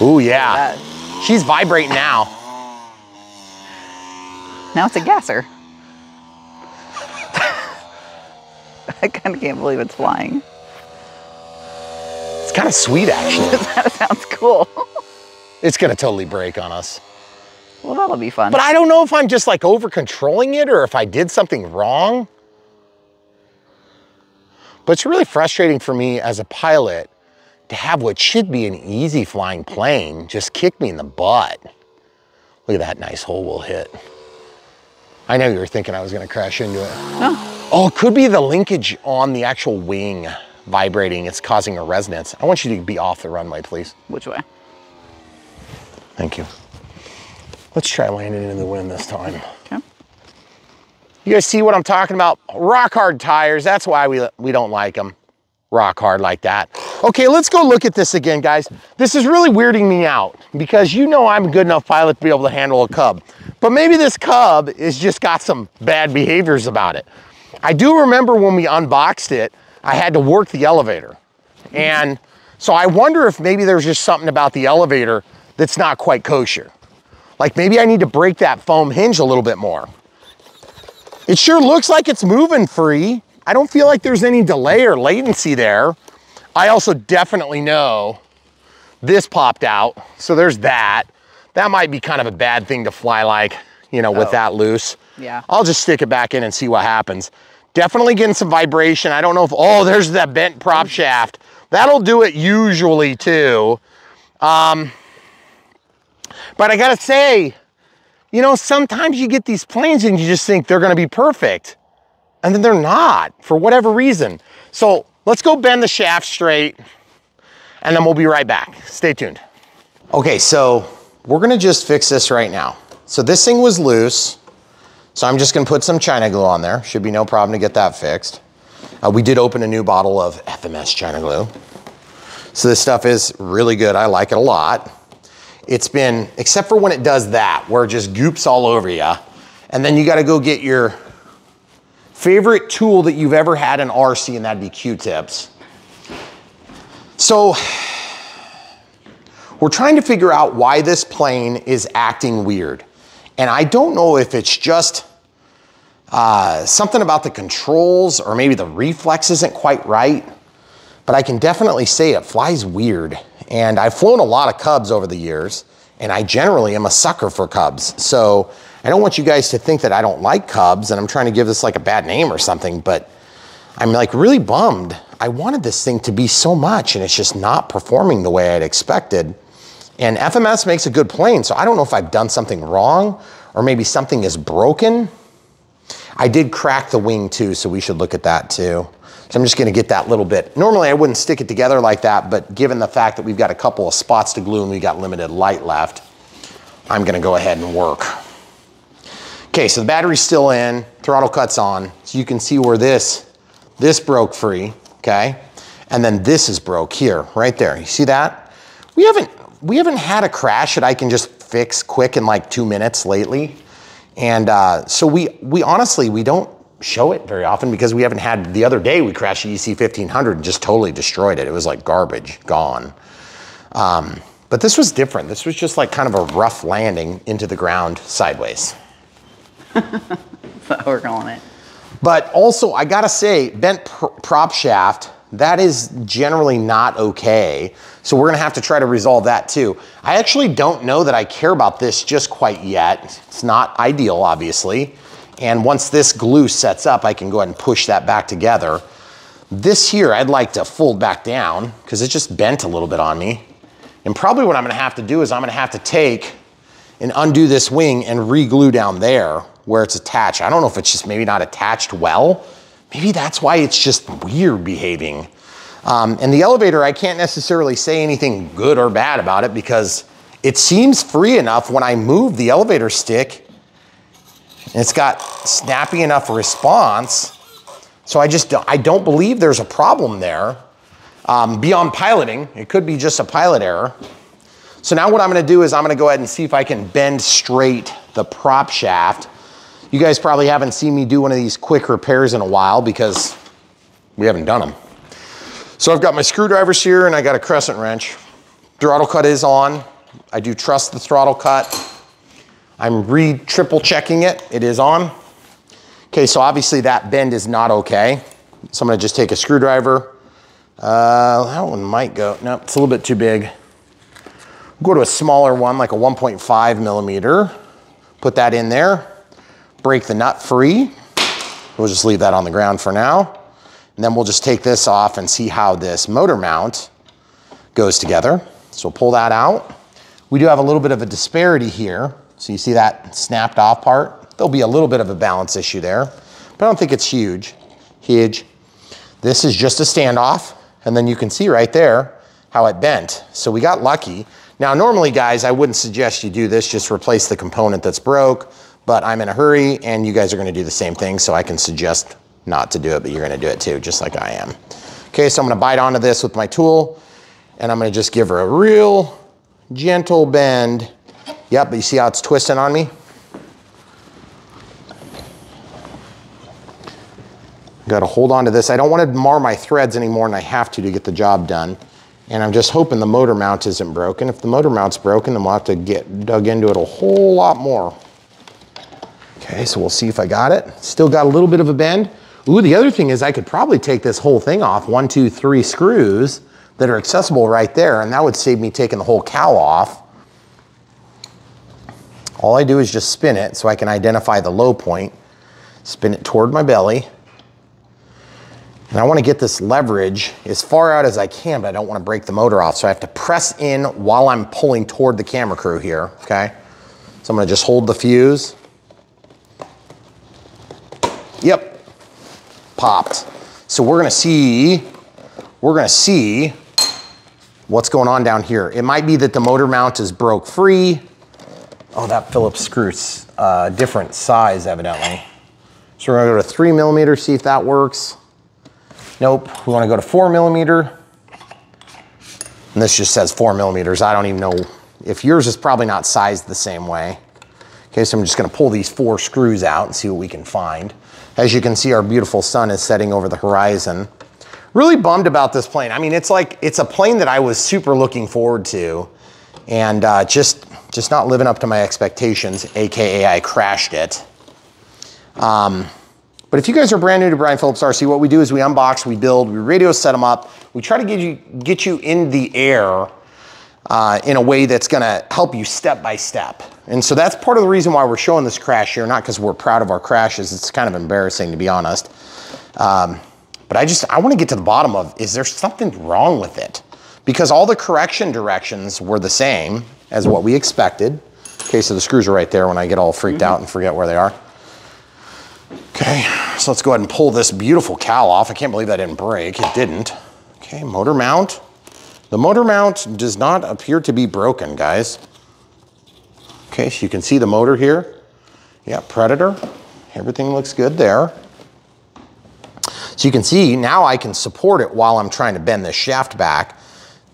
Ooh, yeah. She's vibrating now. Now it's a gasser. [LAUGHS] I kind of can't believe it's flying. It's kind of sweet, actually. [LAUGHS] that sounds cool. it's gonna totally break on us. Well, that'll be fun. But I don't know if I'm just like over controlling it or if I did something wrong. But it's really frustrating for me as a pilot to have what should be an easy flying plane just kick me in the butt. Look at that nice hole we'll hit. I know you were thinking I was gonna crash into it. no. Oh, it could be the linkage on the actual wing vibrating. It's causing a resonance. I want you to be off the runway, please. Which way? Thank you. Let's try landing in the wind this time. Okay. You guys see what I'm talking about? Rock hard tires, that's why we, we don't like them. Rock hard like that. Okay, let's go look at this again, guys. This is really weirding me out because you know I'm a good enough pilot to be able to handle a Cub. But maybe this Cub has just got some bad behaviors about it. I do remember when we unboxed it, I had to work the elevator. And so I wonder if maybe there's just something about the elevator that's not quite kosher. Like maybe I need to break that foam hinge a little bit more. It sure looks like it's moving free. I don't feel like there's any delay or latency there. I also definitely know this popped out. So there's that. That might be kind of a bad thing to fly like, you know, with Oh. that loose. Yeah. I'll just stick it back in and see what happens. Definitely getting some vibration. I don't know if, oh, there's that bent prop shaft. That'll do it usually too. Um, but I gotta say, you know, sometimes you get these planes and you just think they're gonna be perfect. And then they're not for whatever reason. So let's go bend the shaft straight and then we'll be right back. Stay tuned. Okay, so we're gonna just fix this right now. So this thing was loose. So I'm just gonna put some China glue on there. Should be no problem to get that fixed. Uh, we did open a new bottle of FMS China glue. So this stuff is really good. I like it a lot. It's been, except for when it does that, where it just goops all over you. And then you gotta go get your favorite tool that you've ever had in RC, and that'd be Q-tips. So we're trying to figure out why this plane is acting weird. And I don't know if it's just uh, something about the controls or maybe the reflex isn't quite right, but I can definitely say it flies weird. And I've flown a lot of Cubs over the years, and I generally am a sucker for Cubs. So I don't want you guys to think that I don't like Cubs and I'm trying to give this like a bad name or something, but I'm like really bummed. I wanted this thing to be so much and it's just not performing the way I'd expected. And FMS makes a good plane, so I don't know if I've done something wrong or maybe something is broken. I did crack the wing too, so we should look at that too. So I'm just gonna get that little bit. Normally I wouldn't stick it together like that, but given the fact that we've got a couple of spots to glue and we got limited light left, I'm gonna go ahead and work. Okay, so the battery's still in, throttle cut's on. So you can see where this, this broke free, okay? And then this is broke here, right there. You see that? We haven't, we haven't had a crash that I can just fix quick in like two minutes lately. And uh, so we, we honestly, we don't show it very often because we haven't had, the other day we crashed the EC 1500 and just totally destroyed it. It was like garbage, gone. Um, but this was different. This was just like kind of a rough landing into the ground sideways. That's [LAUGHS] we're calling it. But also, I gotta say, bent pr prop shaft, that is generally not okay. So we're gonna have to try to resolve that too. I actually don't know that I care about this just quite yet. It's not ideal, obviously. And once this glue sets up, I can go ahead and push that back together. This here, I'd like to fold back down because it just bent a little bit on me. And probably what I'm gonna have to do is I'm gonna have to take and undo this wing and re-glue down there where it's attached. I don't know if it's just maybe not attached well. Maybe that's why it's just weird behaving. Um, and the elevator, I can't necessarily say anything good or bad about it because it seems free enough when I move the elevator stick. And it's got snappy enough response. So I just, I don't believe there's a problem there. Um, beyond piloting, it could be just a pilot error. So now what I'm gonna do is I'm gonna go ahead and see if I can bend straight the prop shaft. You guys probably haven't seen me do one of these quick repairs in a while because we haven't done them. So I've got my screwdrivers here and I got a crescent wrench. Throttle cut is on. I do trust the throttle cut. I'm re-triple checking it. It is on. Okay, so obviously that bend is not okay. So I'm gonna just take a screwdriver. Uh, that one might go, no, it's a little bit too big. Go to a smaller one, like a 1.5 millimeter. Put that in there. Break the nut free. We'll just leave that on the ground for now. And then we'll just take this off and see how this motor mount goes together. So we'll pull that out. We do have a little bit of a disparity here. So you see that snapped off part? There'll be a little bit of a balance issue there, but I don't think it's huge, huge. This is just a standoff. And then you can see right there how it bent. So we got lucky. Now, normally guys, I wouldn't suggest you do this, just replace the component that's broke, but I'm in a hurry and you guys are gonna do the same thing. So I can suggest not to do it, but you're gonna do it too, just like I am. Okay, so I'm gonna bite onto this with my tool and I'm gonna just give her a real gentle bend. Yep, but you see how it's twisting on me? Got to hold on to this. I don't want to mar my threads anymore and I have to to get the job done. And I'm just hoping the motor mount isn't broken. If the motor mount's broken, then we'll have to get dug into it a whole lot more. Okay, so we'll see if I got it. Still got a little bit of a bend. Ooh, the other thing is I could probably take this whole thing off, one, two, three screws that are accessible right there, and that would save me taking the whole cowl off. All I do is just spin it so I can identify the low point, spin it toward my belly, and I want to get this leverage as far out as I can, but I don't want to break the motor off. So I have to press in while I'm pulling toward the camera crew here, okay? So I'm to just hold the fuse. Yep, popped. So we're going to see, we're going to see what's going on down here. It might be that the motor mount is broke free. Oh, that Phillips screw's uh, different size evidently. So we're gonna go to three millimeter, see if that works. Nope, we wanna go to four millimeter. And this just says four millimeters. I don't even know if yours is probably not sized the same way. Okay, so I'm just gonna pull these four screws out and see what we can find. As you can see, our beautiful sun is setting over the horizon. Really bummed about this plane. I mean, it's like, it's a plane that I was super looking forward to and uh, just, just not living up to my expectations, AKA I crashed it. Um, but if you guys are brand new to Brian Phillips RC, what we do is we unbox, we build, we radio set them up. We try to get you, get you in the air uh, in a way that's gonna help you step by step. And so that's part of the reason why we're showing this crash here, not because we're proud of our crashes. It's kind of embarrassing to be honest. Um, but I just, I wanna get to the bottom of, is there something wrong with it? Because all the correction directions were the same as what we expected. Okay, so the screws are right there when I get all freaked mm-hmm. out and forget where they are. Okay, so let's go ahead and pull this beautiful cowl off. I can't believe that didn't break. It didn't. Okay, motor mount. The motor mount does not appear to be broken, guys. Okay, so you can see the motor here. Yeah, Predator. Everything looks good there. So you can see now I can support it while I'm trying to bend this shaft back.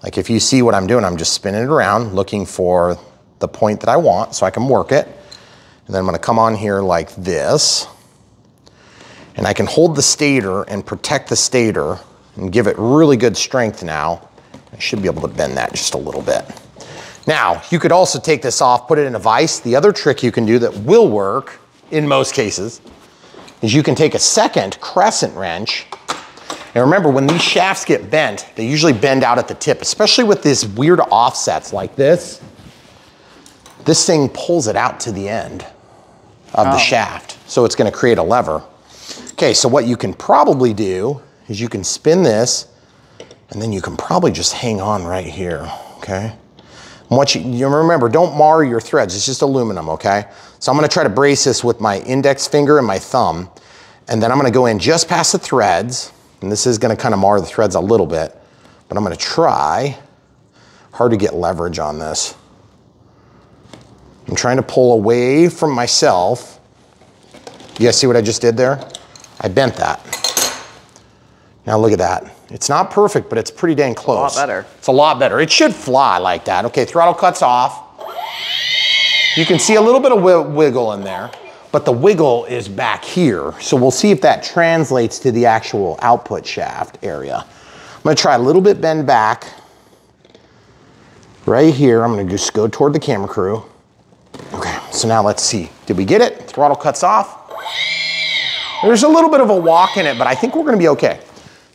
Like if you see what I'm doing, I'm just spinning it around looking for the point that I want so I can work it. And then I'm gonna come on here like this and I can hold the stator and protect the stator and give it really good strength now. I should be able to bend that just a little bit. Now, you could also take this off, put it in a vise. The other trick you can do that will work in most cases is you can take a second crescent wrench. And remember, when these shafts get bent, they usually bend out at the tip, especially with these weird offsets like this. This thing pulls it out to the end of the oh. shaft. So it's gonna create a lever. Okay, so what you can probably do is you can spin this and then you can probably just hang on right here, okay? And what you, you remember, don't mar your threads, it's just aluminum, okay? So I'm gonna try to brace this with my index finger and my thumb, and then I'm gonna go in just past the threads, and this is gonna kind of mar the threads a little bit, but I'm gonna try, hard to get leverage on this. I'm trying to pull away from myself. You guys see what I just did there? I bent that. Now look at that. It's not perfect, but it's pretty dang close. A lot better. It's a lot better. It should fly like that. Okay, throttle cuts off. You can see a little bit of wiggle in there, but the wiggle is back here. So we'll see if that translates to the actual output shaft area. I'm gonna try a little bit bend back. Right here, I'm gonna just go toward the camera crew. Okay, so now let's see. Did we get it? Throttle cuts off. There's a little bit of a walk in it, but I think we're gonna be okay.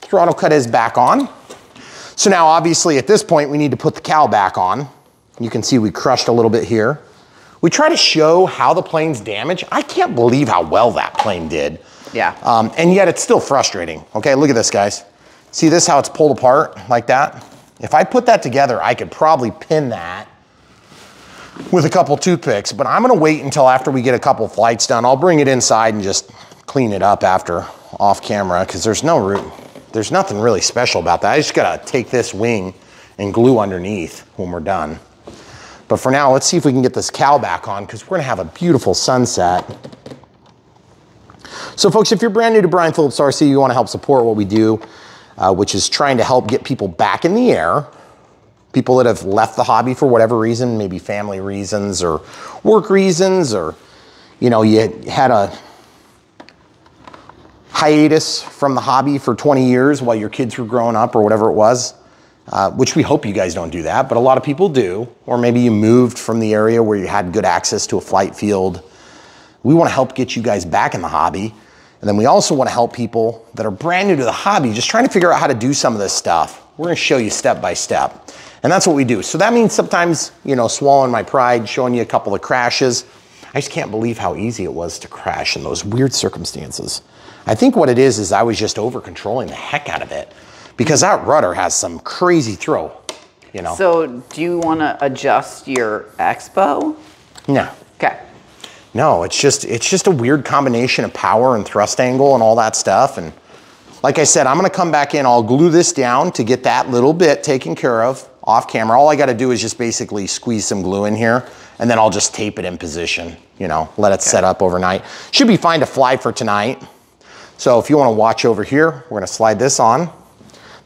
Throttle cut is back on. So now obviously at this point we need to put the cowl back on. You can see we crushed a little bit here. We try to show how the plane's damaged. I can't believe how well that plane did. Yeah. Um, and yet it's still frustrating. Okay, look at this guys. See this, how it's pulled apart like that? If I put that together, I could probably pin that with a couple toothpicks, but I'm gonna wait until after we get a couple flights done. I'll bring it inside and just clean it up after off camera because there's no root, there's nothing really special about that. I just gotta take this wing and glue underneath when we're done. But for now, let's see if we can get this cowl back on because we're gonna have a beautiful sunset. So folks, if you're brand new to Brian Phillips RC, you wanna help support what we do, uh, which is trying to help get people back in the air. People that have left the hobby for whatever reason, maybe family reasons or work reasons, or you know, you had a hiatus from the hobby for 20 years while your kids were growing up or whatever it was, uh, which we hope you guys don't do that, but a lot of people do. Or maybe you moved from the area where you had good access to a flight field. We want to help get you guys back in the hobby. And then we also want to help people that are brand new to the hobby, just trying to figure out how to do some of this stuff. We're to show you step by step. And that's what we do. So that means sometimes, you know, swallowing my pride, showing you a couple of crashes. I just can't believe how easy it was to crash in those weird circumstances. I think what it is is I was just over controlling the heck out of it because that rudder has some crazy throw, you know. So do you want to adjust your expo? no. Okay. No, it's just it's just a weird combination of power and thrust angle and all that stuff. And like I said, I'm gonna come back in, I'll glue this down to get that little bit taken care of off camera. All I gotta do is just basically squeeze some glue in here and then I'll just tape it in position, you know, let it set up overnight. Should be fine to fly for tonight. So if you wanna watch over here, we're gonna slide this on.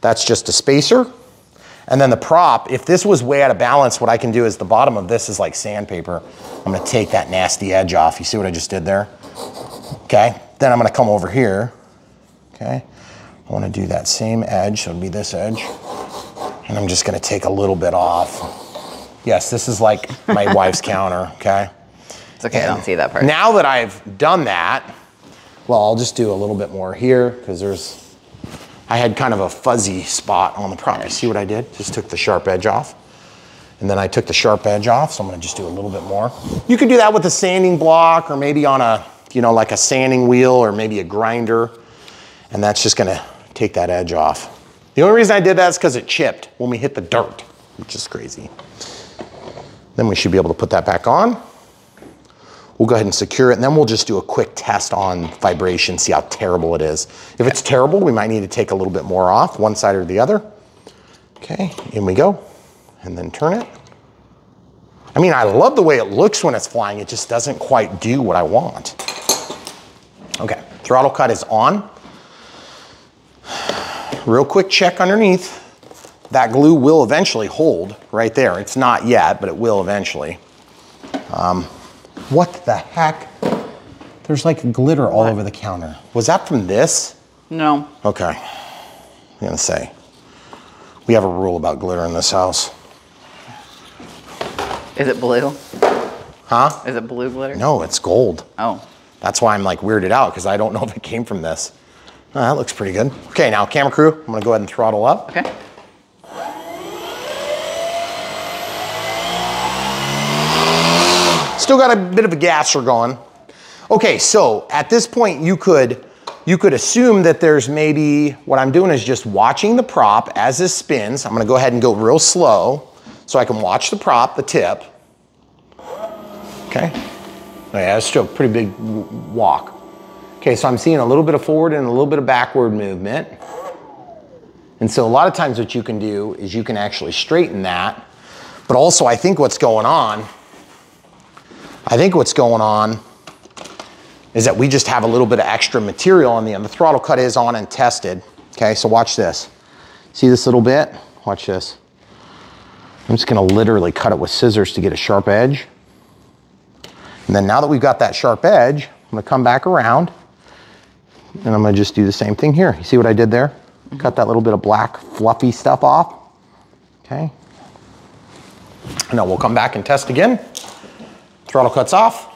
That's just a spacer. And then the prop, if this was way out of balance, what I can do is the bottom of this is like sandpaper. I'm gonna take that nasty edge off. You see what I just did there? Okay, Then I'm gonna come over here, okay? I wanna do that same edge, so it'll be this edge. And I'm just gonna take a little bit off. Yes, this is like my [LAUGHS] wife's counter, okay? It's okay, I don't see that part. Now that I've done that, well, I'll just do a little bit more here because there's, I had kind of a fuzzy spot on the prop. You see what I did? Just took the sharp edge off. And then I took the sharp edge off, so I'm gonna just do a little bit more. You could do that with a sanding block or maybe on a, you know, like a sanding wheel or maybe a grinder. And that's just gonna take that edge off. The only reason I did that is because it chipped when we hit the dirt, which is crazy. Then we should be able to put that back on. We'll go ahead and secure it and then we'll just do a quick test on vibration, see how terrible it is. If it's terrible, we might need to take a little bit more off, one side or the other. Okay, in we go. And then turn it. I mean, I love the way it looks when it's flying. It just doesn't quite do what I want. Okay, throttle cut is on. Real quick check underneath. That glue will eventually hold right there. It's not yet, but it will eventually. Um, what the heck? There's like glitter all over the counter. Was that from this? No. Okay. I'm gonna say. We have a rule about glitter in this house. Is it blue? Huh? Is it blue glitter? No, it's gold. Oh. That's why I'm like weirded out because I don't know if it came from this. Oh, that looks pretty good. Okay, now camera crew, I'm gonna go ahead and throttle up. Okay. Still got a bit of a gasser going. Okay, so at this point you could you could assume that there's maybe what I'm doing is just watching the prop as this spins. I'm gonna go ahead and go real slow so I can watch the prop, the tip. Okay. Oh yeah, it's still a pretty big walk. Okay, so I'm seeing a little bit of forward and a little bit of backward movement. And so a lot of times what you can do is you can actually straighten that. But also I think what's going on I think what's going on is that we just have a little bit of extra material on the end. The throttle cut is on and tested. Okay, so watch this. See this little bit? Watch this. I'm just gonna literally cut it with scissors to get a sharp edge. And then now that we've got that sharp edge, I'm gonna come back around and I'm gonna just do the same thing here. You see what I did there? Mm-hmm. Cut that little bit of black fluffy stuff off. Okay. And now we'll come back and test again. Throttle cuts off.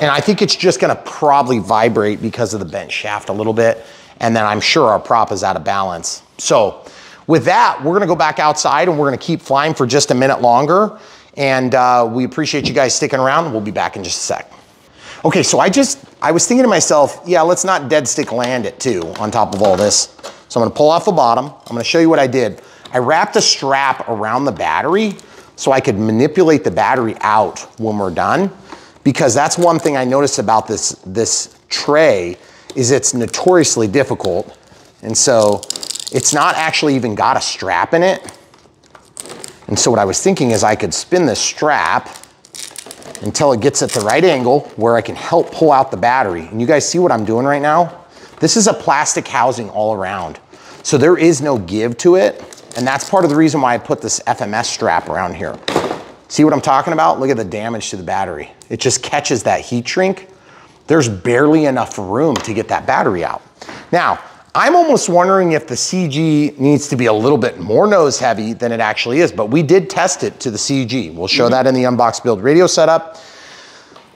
And I think it's just gonna probably vibrate because of the bent shaft a little bit. And then I'm sure our prop is out of balance. So with that, we're gonna go back outside and we're gonna keep flying for just a minute longer. And uh, we appreciate you guys sticking around. We'll be back in just a sec. Okay, so I just, I was thinking to myself, yeah, let's not dead stick land it too on top of all this. So I'm gonna pull off the bottom. I'm gonna show you what I did. I wrapped a strap around the battery so I could manipulate the battery out when we're done. Because that's one thing I noticed about this, this tray is it's notoriously difficult. And so it's not actually even got a strap in it. And so what I was thinking is I could spin this strap until it gets at the right angle where I can help pull out the battery. And you guys see what I'm doing right now? This is a plastic housing all around. So there is no give to it. And that's part of the reason why I put this FMS strap around here. See what I'm talking about? Look at the damage to the battery. It just catches that heat shrink. There's barely enough room to get that battery out. Now, I'm almost wondering if the CG needs to be a little bit more nose heavy than it actually is, but we did test it to the CG. We'll show mm-hmm. that in the unbox build radio setup.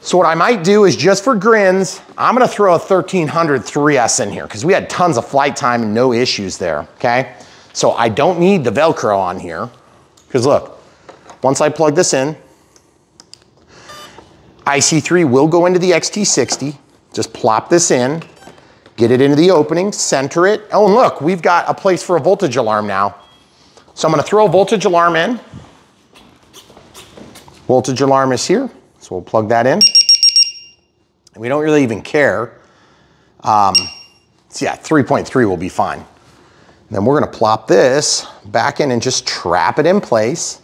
So what I might do is just for grins, I'm gonna throw a 1300 3S in here because we had tons of flight time and no issues there, okay? So I don't need the Velcro on here because look, once I plug this in, IC3 will go into the XT60. Just plop this in, get it into the opening, center it. Oh, and look, we've got a place for a voltage alarm now. So I'm gonna throw a voltage alarm in. Voltage alarm is here, so we'll plug that in. And we don't really even care. Um, so yeah, 3.3 will be fine. Then we're gonna plop this back in and just trap it in place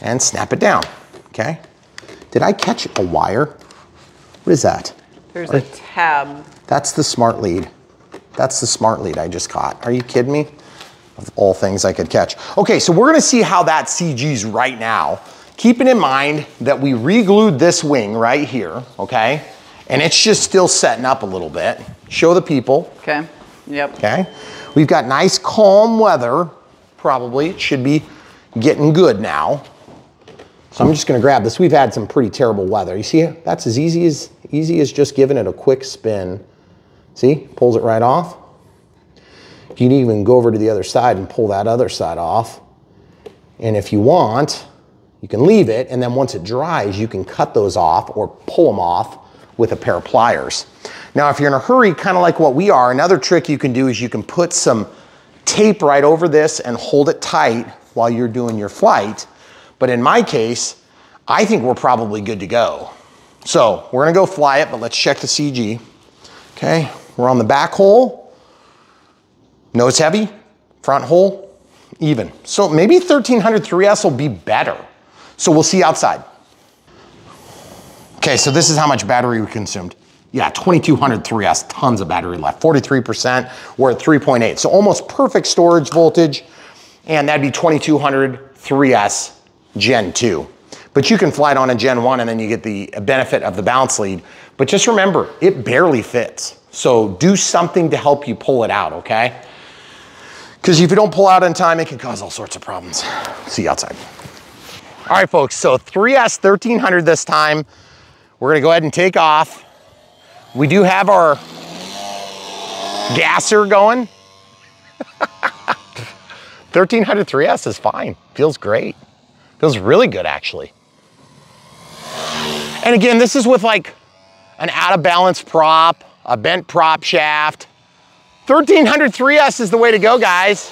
and snap it down, okay? Did I catch a wire? What is that? There's a tab. That's the smart lead. That's the smart lead I just caught. Are you kidding me? Of all things I could catch. Okay, so we're gonna see how that CG's right now. keeping in mind that we re-glued this wing right here, okay? And it's just still setting up a little bit. Show the people, Okay. Yep. okay? We've got nice calm weather, probably. It should be getting good now. So I'm just gonna grab this. We've had some pretty terrible weather. You see, that's as easy as, easy as just giving it a quick spin. See, pulls it right off. You can even go over to the other side and pull that other side off. And if you want, you can leave it, and then once it dries, you can cut those off or pull them off with a pair of pliers. Now, if you're in a hurry, kind of like what we are, another trick you can do is you can put some tape right over this and hold it tight while you're doing your flight. But in my case, I think we're probably good to go. So we're gonna go fly it, but let's check the CG. Okay, we're on the back hole. Nose heavy, front hole, even. So maybe 1300 3S will be better. So we'll see outside. Okay, so this is how much battery we consumed. Yeah, 2200 3S, tons of battery left. 43%, we're at 3.8. So almost perfect storage voltage, and that'd be 2200 3S Gen 2. But you can fly it on a Gen 1 and then you get the benefit of the bounce lead. But just remember, it barely fits. So do something to help you pull it out, okay? Because if you don't pull out in time, it can cause all sorts of problems. See you outside. All right, folks, so 3S 1300 this time. We're gonna go ahead and take off. We do have our gasser going. [LAUGHS] 1300 3S is fine, feels great. Feels really good, actually. And again, this is with like an out of balance prop, a bent prop shaft. 1300 3S is the way to go, guys.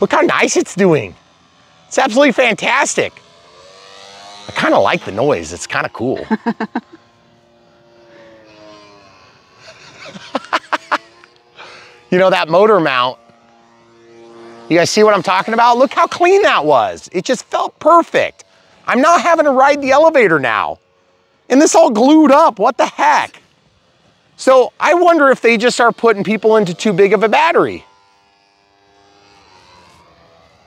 Look how nice it's doing. It's absolutely fantastic. I kind of like the noise. It's kind of cool. [LAUGHS] you know, that motor mount, you guys see what I'm talking about? Look how clean that was. It just felt perfect. I'm not having to ride the elevator now. And this all glued up, what the heck? So I wonder if they just are putting people into too big of a battery.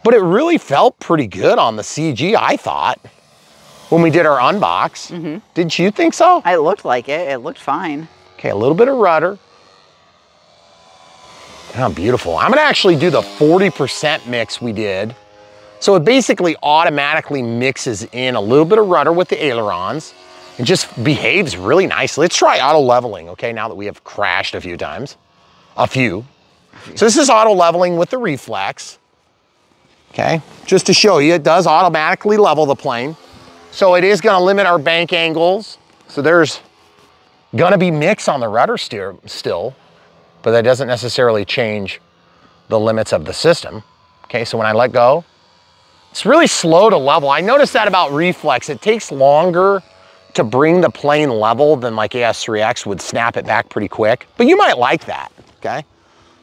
But it really felt pretty good on the CG, I thought, when we did our unbox. Mm-hmm. Didn't you think so? It looked like it. It looked fine. Okay, a little bit of rudder. How beautiful. I'm gonna actually do the 40% mix we did. So it basically automatically mixes in a little bit of rudder with the ailerons and just behaves really nicely. Let's try auto leveling, okay, now that we have crashed a few times. A few. So this is auto leveling with the reflex. Okay, just to show you, it does automatically level the plane. So it is gonna limit our bank angles. So there's gonna be mix on the rudder steer still, but that doesn't necessarily change the limits of the system. Okay, so when I let go, it's really slow to level. I noticed that about reflex. It takes longer to bring the plane level than like AS3X would snap it back pretty quick, but you might like that, okay?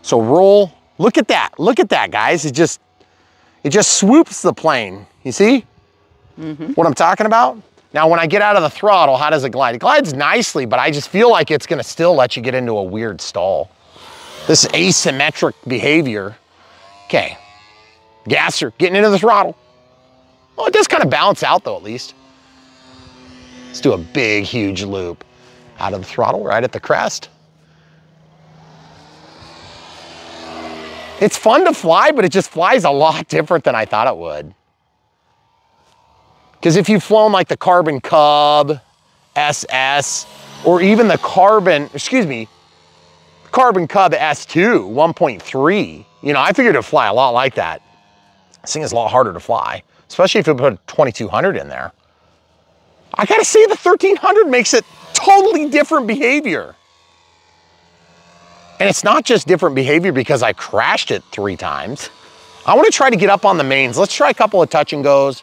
So roll, look at that, look at that guys. It just, it just swoops the plane, you see? Mm-hmm. What I'm talking about? Now, when I get out of the throttle, how does it glide? It glides nicely, but I just feel like it's gonna still let you get into a weird stall. This asymmetric behavior. Okay, gasser, getting into the throttle. Oh, it does kind of balance out though, at least. Let's do a big, huge loop. Out of the throttle, right at the crest. It's fun to fly, but it just flies a lot [LAUGHS] different than I thought it would. Because if you've flown like the Carbon Cub, SS, or even the Carbon, excuse me, Carbon Cub S2 1.3, you know, I figured it'd fly a lot like that. This thing is a lot harder to fly, especially if you put a 2200 in there. I gotta say the 1300 makes it totally different behavior. And it's not just different behavior because I crashed it three times. I wanna try to get up on the mains. Let's try a couple of touch and goes.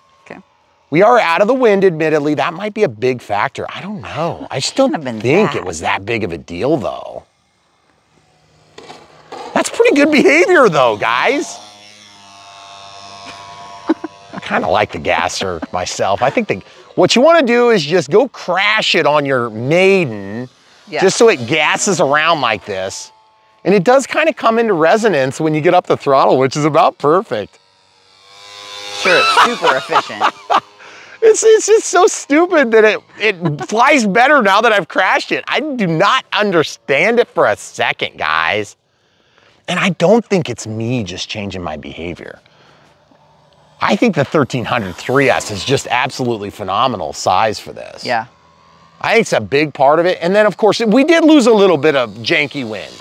We are out of the wind, admittedly. That might be a big factor. I don't know. I still don't think that. it was that big of a deal, though. That's pretty good behavior, though, guys. I kind of like the gasser myself. I think the, what you want to do is just go crash it on your maiden, Yeah. just so it gasses around like this. And it does kind of come into resonance when you get up the throttle, which is about perfect. sure it's super efficient. [LAUGHS] It's, it's just so stupid that it, it flies better now that I've crashed it. I do not understand it for a second, guys. And I don't think it's me just changing my behavior. I think the 1300 3S is just absolutely phenomenal size for this. Yeah. I think it's a big part of it. And then, of course, we did lose a little bit of janky wind,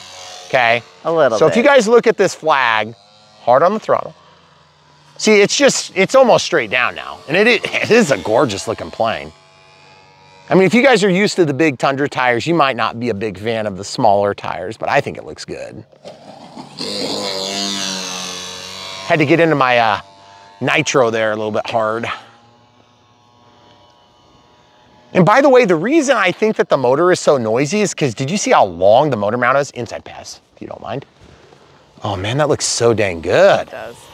okay? A little So if you guys look at this flag, hard on the throttle. See, it's just, it's almost straight down now. And it is, [LAUGHS] it is a gorgeous looking plane. I mean, if you guys are used to the big Tundra tires, you might not be a big fan of the smaller tires, but I think it looks good. Had to get into my uh, nitro there a little bit hard. And by the way, the reason I think that the motor is so noisy is because did you see how long the motor mount is? Inside pass, if you don't mind. Oh man, that looks so dang good. It does.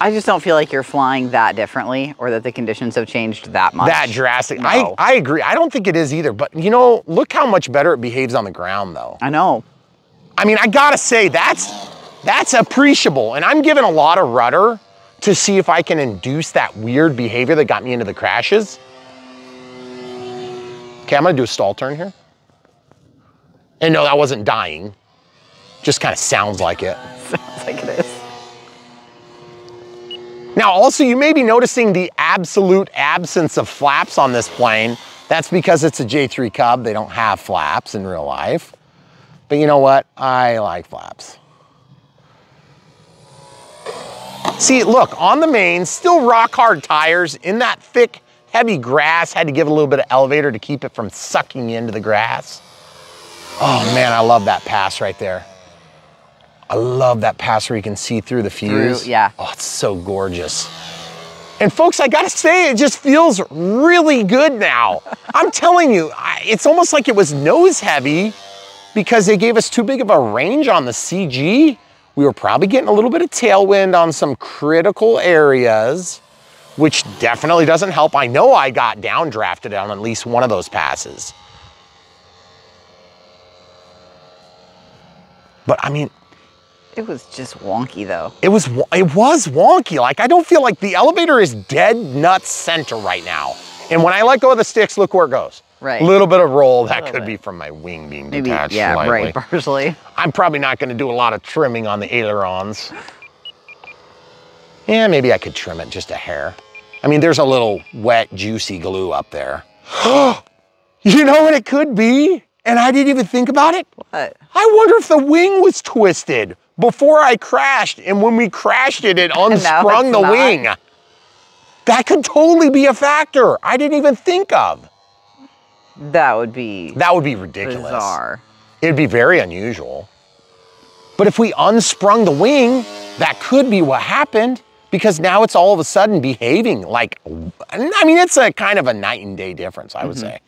I just don't feel like you're flying that differently or that the conditions have changed that much. That drastic. No. I, I agree. I don't think it is either. But you know, look how much better it behaves on the ground though. I know. I mean, I gotta say, that's that's appreciable. And I'm giving a lot of rudder to see if I can induce that weird behavior that got me into the crashes. Okay, I'm gonna do a stall turn here. And no, that wasn't dying. Just kind of sounds like it. [LAUGHS] Sounds like it is. Now, also, you may be noticing the absolute absence of flaps on this plane. That's because it's a J3 Cub. They don't have flaps in real life. But you know what? I like flaps. See, look, on the main, still rock hard tires in that thick, heavy grass. Had to give a little bit of elevator to keep it from sucking into the grass. Oh man, I love that pass right there. I love that pass where you can see through the fuse. yeah. Oh, it's so gorgeous. And folks, I gotta say, it just feels really good now. [LAUGHS] I'm telling you, I, it's almost like it was nose heavy because they gave us too big of a range on the CG. We were probably getting a little bit of tailwind on some critical areas, which definitely doesn't help. I know I got downdrafted on at least one of those passes. But I mean, It was just wonky though. it was it was wonky. Like I don't feel like the elevator is dead nuts center right now. And when I let go of the sticks, look where it goes. Right. A little bit of roll. That could bit. be from my wing being Maybe, detached yeah, slightly. right, partially. I'm probably not going to do a lot of trimming on the ailerons. Yeah, maybe I could trim it just a hair. I mean, there's a little wet, juicy glue up there. [GASPS] you know what it could be? And I didn't even think about it. But I wonder if the wing was twisted before I crashed, and when we crashed it, it unsprung the not. wing. That could totally be a factor. I didn't even think of. that would be That would be ridiculous. bizarre. It'd be very unusual. But if we unsprung the wing, that could be what happened because now it's all of a sudden behaving like, I mean, it's a kind of a night and day difference, I would mm-hmm. say.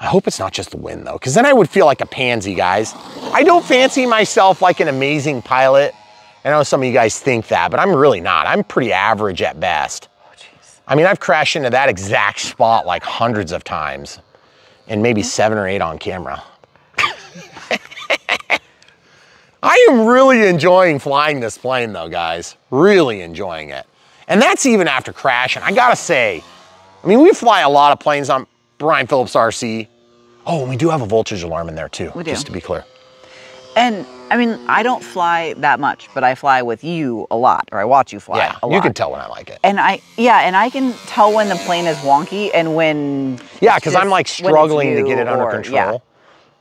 I hope it's not just the wind though, because then I would feel like a pansy, guys. I don't fancy myself like an amazing pilot. I know some of you guys think that, but I'm really not. I'm pretty average at best. Oh, jeez. I mean, I've crashed into that exact spot like hundreds of times and maybe mm-hmm. seven or eight on camera. [LAUGHS] I am really enjoying flying this plane though, guys. Really enjoying it. And that's even after crashing. I gotta say, I mean, we fly a lot of planes on Brian Phillips RC. Oh, and we do have a voltage alarm in there too, We do. just to be clear. And I mean, I don't fly that much, but I fly with you a lot, or I watch you fly yeah, a lot. you can tell when I like it. And I, yeah, and I can tell when the plane is wonky and when. Yeah, because I'm like struggling to get it under or- control. Yeah,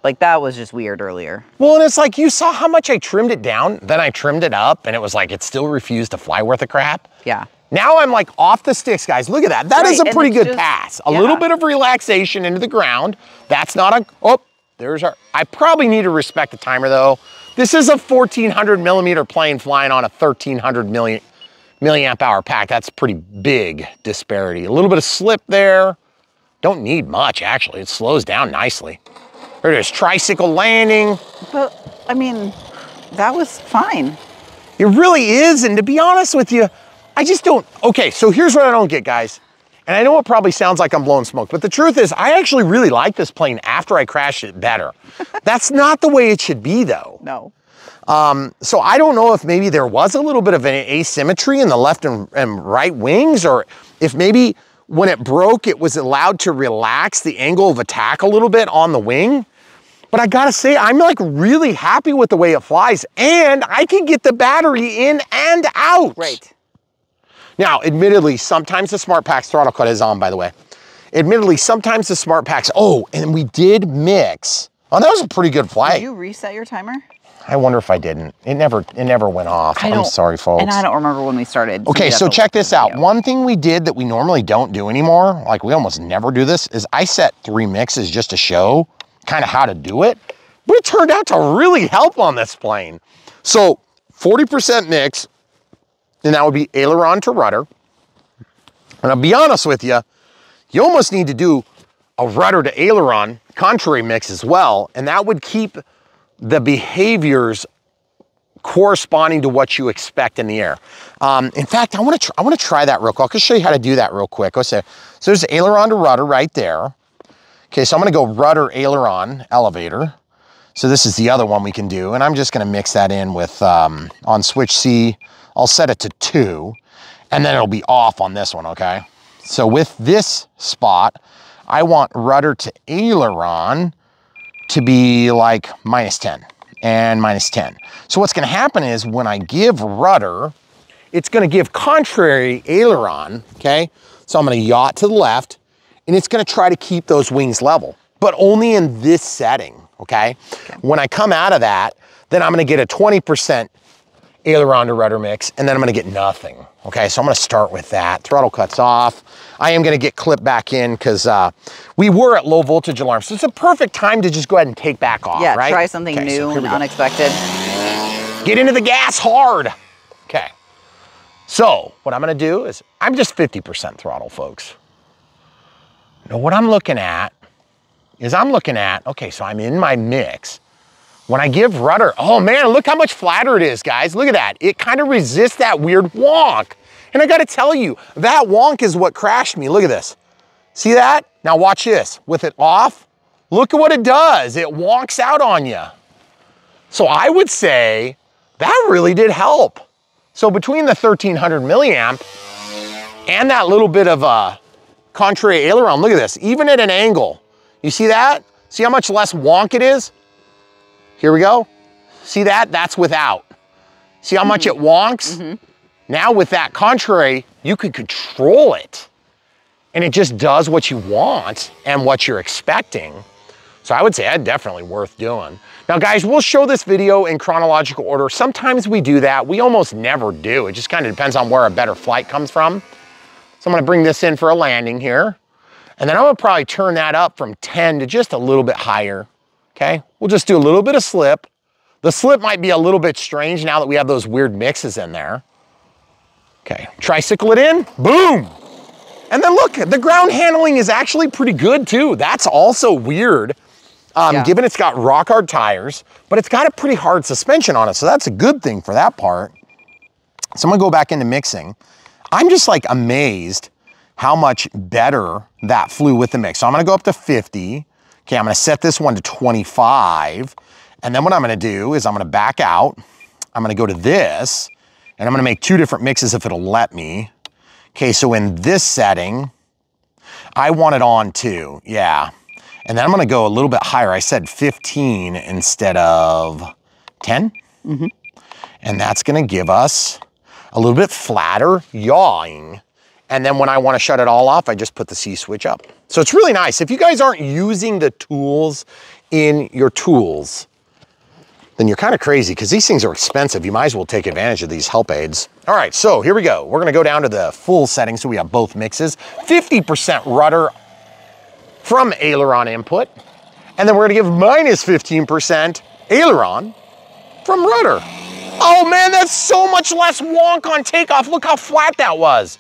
like that was just weird earlier. Well, and it's like you saw how much I trimmed it down, then I trimmed it up, and it was like it still refused to fly worth a crap. Yeah. Now I'm like off the sticks, guys. Look at that. That is Right, a pretty good just- pass. A yeah. little bit of relaxation into the ground. That's not a, oh, there's our, I probably need to respect the timer though. This is a 1400 millimeter plane flying on a 1300 million, milliamp hour pack. That's pretty big disparity. A little bit of slip there. Don't need much actually. It slows down nicely. There it is, tricycle landing. But I mean, that was fine. It really is. And to be honest with you, I just don't. Okay, so here's what I don't get, guys. And I know it probably sounds like I'm blowing smoke, but the truth is I actually really like this plane after I crashed it better. [LAUGHS] That's not the way it should be though. No. Um, so I don't know if maybe there was a little bit of an asymmetry in the left and, and right wings, or if maybe when it broke, it was allowed to relax the angle of attack a little bit on the wing. But I gotta say, I'm like really happy with the way it flies, and I can get the battery in and out. Right. Now, admittedly, sometimes the Smart Packs throttle cut is on, by the way. Admittedly, sometimes the Smart Packs, oh, and we did mix. Oh, that was a pretty good flight. Did you reset your timer? I wonder if I didn't. It never, it never went off. I I'm don't- sorry, folks. And I don't remember when we started. Okay, so check this out. video. One thing we did that we normally don't do anymore, like we almost never do this, is I set three mixes just to show kind of how to do it. But it turned out to really help on this plane. So 40% mix, and that would be aileron to rudder. And I'll be honest with you, you almost need to do a rudder to aileron contrary mix as well, and that would keep the behaviors corresponding to what you expect in the air. Um, in fact, I want to I want to try that real quick. I'll just show you how to do that real quick. Let's say, so there's aileron to rudder right there. Okay, so I'm going to go rudder aileron elevator. So this is the other one we can do, and I'm just going to mix that in with um, on switch C. I'll set it to two, and then it'll be off on this one. Okay. So with this spot, I want rudder to aileron to be like minus 10 and minus 10. So what's gonna happen is when I give rudder, it's gonna give contrary aileron, okay? So I'm gonna yacht to the left and it's gonna try to keep those wings level, but only in this setting, okay? When I come out of that, then I'm gonna get a 20% aileron to rudder mix, and then I'm gonna get nothing. Okay, so I'm gonna start with that. Throttle cuts off. I am gonna get clipped back in because uh, we were at low voltage alarm. So it's a perfect time to just go ahead and take back off, Yeah, right? try something Okay, new here and unexpected. Get into the gas hard. Okay. So what I'm gonna do is, I'm just 50% throttle, folks. Now what I'm looking at is I'm looking at, okay, so I'm in my mix. When I give rudder, oh man, look how much flatter it is, guys. Look at that. It kind of resists that weird wonk. And I gotta tell you, that wonk is what crashed me. Look at this. See that? Now watch this. With it off, look at what it does. It wonks out on you. So I would say that really did help. So between the 1300 milliamp and that little bit of a contrary aileron, look at this, even at an angle, you see that? See how much less wonk it is? Here we go. See that? That's without. See how much it mm-hmm. wonks? Mm-hmm. Now with that contrary, you could control it. And it just does what you want and what you're expecting. So I would say that's definitely worth doing. Now guys, we'll show this video in chronological order. Sometimes we do that. We almost never do. It just kind of depends on where a better flight comes from. So I'm gonna bring this in for a landing here. And then I'm gonna probably turn that up from 10 to just a little bit higher. Okay, we'll just do a little bit of slip. The slip might be a little bit strange now that we have those weird mixes in there. Okay, tricycle it in, boom. And then look, the ground handling is actually pretty good too. That's also weird. Um, Yeah. Given it's got rock hard tires, but it's got a pretty hard suspension on it. So that's a good thing for that part. So I'm gonna go back into mixing. I'm just like amazed how much better that flew with the mix. So I'm gonna go up to 50. Okay, I'm gonna set this one to 25. And then what I'm gonna do is I'm gonna back out. I'm gonna go to this and I'm gonna make two different mixes if it'll let me. Okay, so in this setting, I want it on too, yeah. And then I'm gonna go a little bit higher. I said 15 instead of 10. Mm-hmm. And that's gonna give us a little bit flatter yawing. And then when I wanna shut it all off, I just put the C switch up. So it's really nice. If you guys aren't using the tools in your tools, then you're kind of crazy because these things are expensive. You might as well take advantage of these help aids. All right, so here we go. We're gonna go down to the full setting so we have both mixes. 50% rudder from aileron input. And then we're gonna give minus 15% aileron from rudder. Oh man, that's so much less wonk on takeoff. Look how flat that was.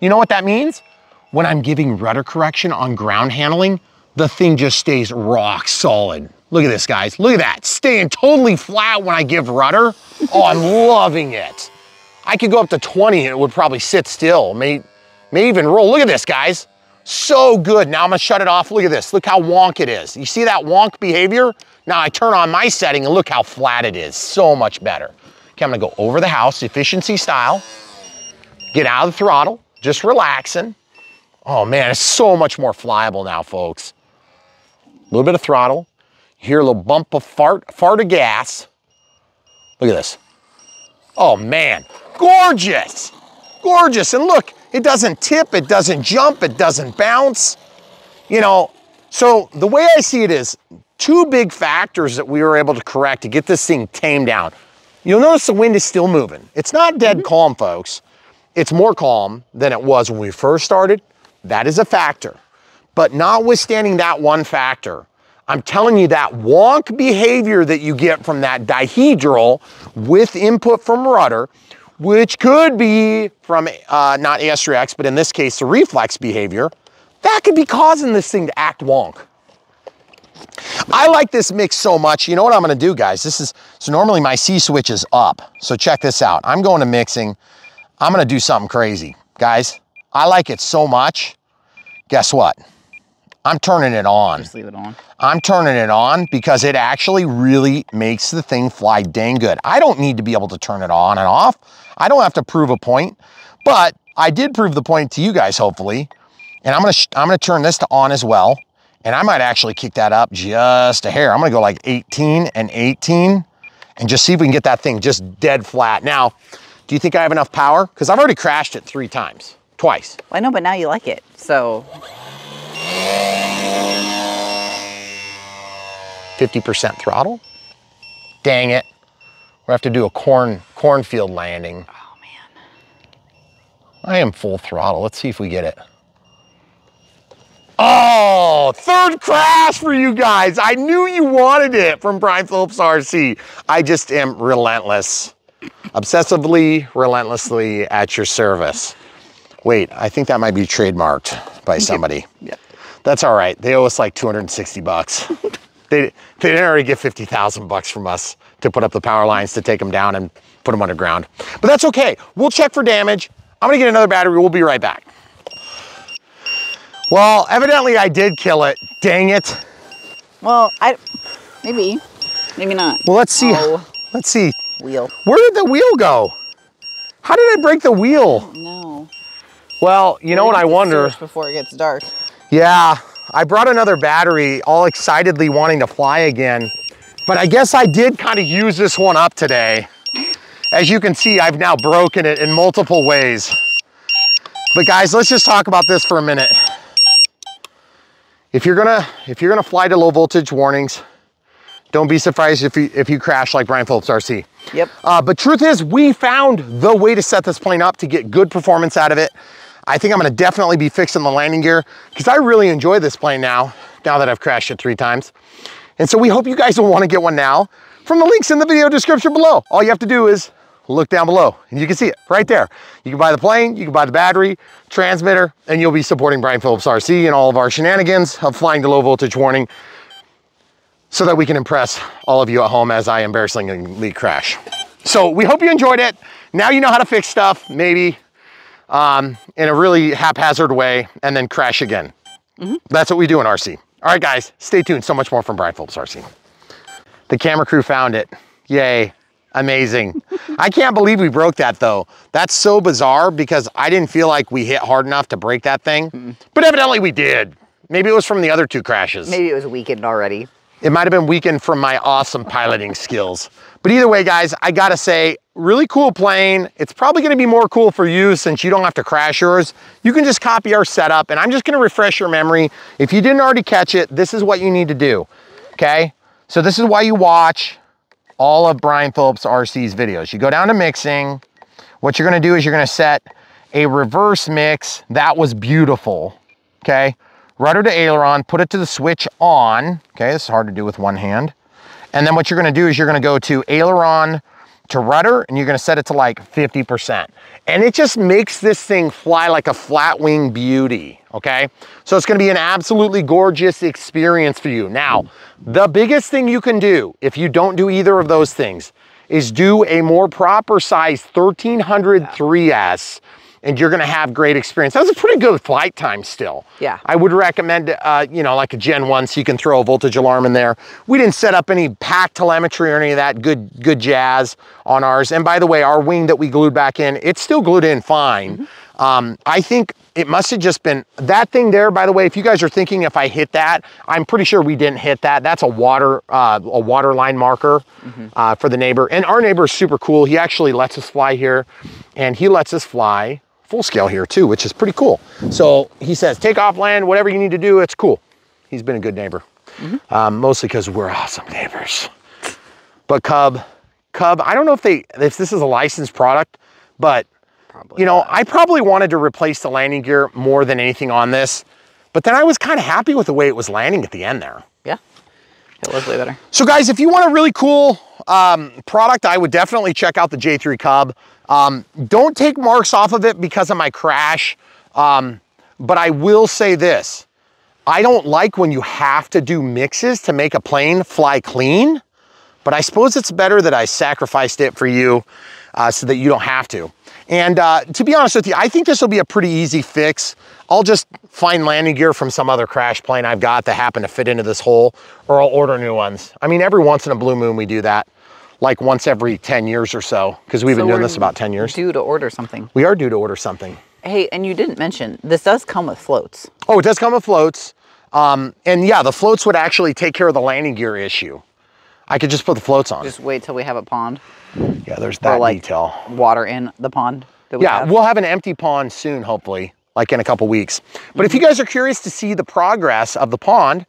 You know what that means? When I'm giving rudder correction on ground handling, the thing just stays rock solid. Look at this, guys. Look at that. Staying totally flat when I give rudder. Oh, I'm loving it. I could go up to 20 and it would probably sit still. May, May even roll. Look at this, guys. So good. Now I'm gonna shut it off. Look at this. Look how wonk it is. You see that wonk behavior? Now I turn on my setting and look how flat it is. So much better. Okay, I'm gonna go over the house, efficiency style. Get out of the throttle, just relaxing. Oh man, it's so much more flyable now, folks. A little bit of throttle. You hear a little bump of fart, fart of gas. Look at this. Oh man, gorgeous, gorgeous. And look, it doesn't tip, it doesn't jump, it doesn't bounce. You know, so the way I see it is two big factors that we were able to correct to get this thing tamed down. You'll notice the wind is still moving. It's not dead mm-hmm. calm, folks. It's more calm than it was when we first started. That is a factor. But notwithstanding that one factor, I'm telling you that wonk behavior that you get from that dihedral with input from rudder, which could be from uh, not AS3X, but in this case, the reflex behavior, that could be causing this thing to act wonk. I like this mix so much. You know what I'm gonna do, guys? This is, so normally my C switch is up. So check this out. I'm going to mixing. I'm gonna do something crazy. Guys, I like it so much. Guess what? I'm turning it on. Just leave it on. I'm turning it on because it actually really makes the thing fly dang good. I don't need to be able to turn it on and off. I don't have to prove a point, but I did prove the point to you guys, hopefully. And I'm gonna, I'm gonna turn this to on as well. And I might actually kick that up just a hair. I'm gonna go like 18 and 18 and just see if we can get that thing just dead flat. Now, do you think I have enough power? Because I've already crashed it three times, twice. Well, I know, but now you like it. So 50% throttle. Dang it. We have to do a corn cornfield landing. Oh man. I am full throttle. Let's see if we get it. Oh, third crash for you guys. I knew you wanted it from Brian Phillips RC. I just am relentless. Obsessively, relentlessly at your service. Wait, I think that might be trademarked by somebody. Yeah. That's all right. They owe us like 260 bucks. [LAUGHS] they, they didn't already get 50,000 bucks from us to put up the power lines to take them down and put them underground. But that's okay. We'll check for damage. I'm gonna get another battery. We'll be right back. Well, evidently I did kill it. Dang it. Well, I maybe, maybe not. Well, let's see. Oh, Let's see. Wheel. Where did the wheel go? How did I break the wheel? No. Well, you know what I wonder? Before it gets dark. Yeah, I brought another battery, all excitedly wanting to fly again. But I guess I did kind of use this one up today. As you can see, I've now broken it in multiple ways. But guys, let's just talk about this for a minute. If you're gonna, if you're gonna fly to low voltage warnings, don't be surprised if you, if you crash like Brian Phillips RC. Yep. Uh, but truth is, we found the way to set this plane up to get good performance out of it. I think I'm gonna definitely be fixing the landing gear because I really enjoy this plane now, now that I've crashed it three times. And so we hope you guys will wanna get one now from the links in the video description below. All you have to do is look down below and you can see it right there. You can buy the plane, you can buy the battery, transmitter, and you'll be supporting Brian Phillips RC and all of our shenanigans of flying to low voltage warning so that we can impress all of you at home as I embarrassingly crash. So we hope you enjoyed it. Now you know how to fix stuff, maybe um, in a really haphazard way, and then crash again. That's what we do in RC. All right, guys, stay tuned. So much more from Brian Phillips RC. The camera crew found it. Yay. Amazing. [LAUGHS] I can't believe we broke that though. That's so bizarre because I didn't feel like we hit hard enough to break that thing, but evidently we did. Maybe it was from the other two crashes. Maybe it was weakened already. It might have been weakened from my awesome piloting skills. But either way, guys, I gotta say, really cool plane. It's probably gonna be more cool for you since you don't have to crash yours. You can just copy our setup and I'm just gonna refresh your memory. If you didn't already catch it, this is what you need to do, okay? So this is why you watch all of Brian Phillips RC's videos. You go down to mixing. What you're gonna do is you're gonna set a reverse mix. That was beautiful, okay? Rudder to aileron, put it to the switch on. Okay, this is hard to do with one hand. And then what you're gonna do is you're gonna go to aileron to rudder and you're gonna set it to like 50%. And it just makes this thing fly like a flat wing beauty, okay? So it's gonna be an absolutely gorgeous experience for you. Now, the biggest thing you can do if you don't do either of those things is do a more proper size 1300 3S and you're gonna have great experience. That was a pretty good flight time still. Yeah. I would recommend, uh, you know, like a Gen 1 so you can throw a voltage alarm in there. We didn't set up any pack telemetry or any of that good, good jazz on ours. And by the way, our wing that we glued back in, it's still glued in fine. Um, I think it must have just been that thing there, by the way, if you guys are thinking if I hit that, I'm pretty sure we didn't hit that. That's a water, uh, a water line marker uh, for the neighbor. And our neighbor is super cool. He actually lets us fly here and he lets us fly full scale here too, which is pretty cool. So he says, take off land, whatever you need to do, it's cool. He's been a good neighbor. Um, mostly because we're awesome neighbors. But Cub, Cub, I don't know if they, if this is a licensed product, but Probably. you know, I probably wanted to replace the landing gear more than anything on this, but then I was kind of happy with the way it was landing at the end there. Yeah. It was way better. So guys, if you want a really cool um, product, I would definitely check out the J3 Cub. Um, don't take marks off of it because of my crash, um, but I will say this. I don't like when you have to do mixes to make a plane fly clean, but I suppose it's better that I sacrificed it for you uh, so that you don't have to. And uh, to be honest with you, I think this will be a pretty easy fix. I'll just find landing gear from some other crash plane I've got that happen to fit into this hole, or I'll order new ones. I mean, every once in a blue moon we do that, like once every 10 years or so, because we've been doing this about 10 years. Due to order something. We are due to order something. Hey, and you didn't mention this does come with floats. Oh, it does come with floats. Um, and yeah, the floats would actually take care of the landing gear issue. I could just put the floats on. Just wait till we have a pond yeah, there's or that like detail. water in the pond. That we Yeah, have. we'll have an empty pond soon, hopefully, like in a couple weeks. But if you guys are curious to see the progress of the pond,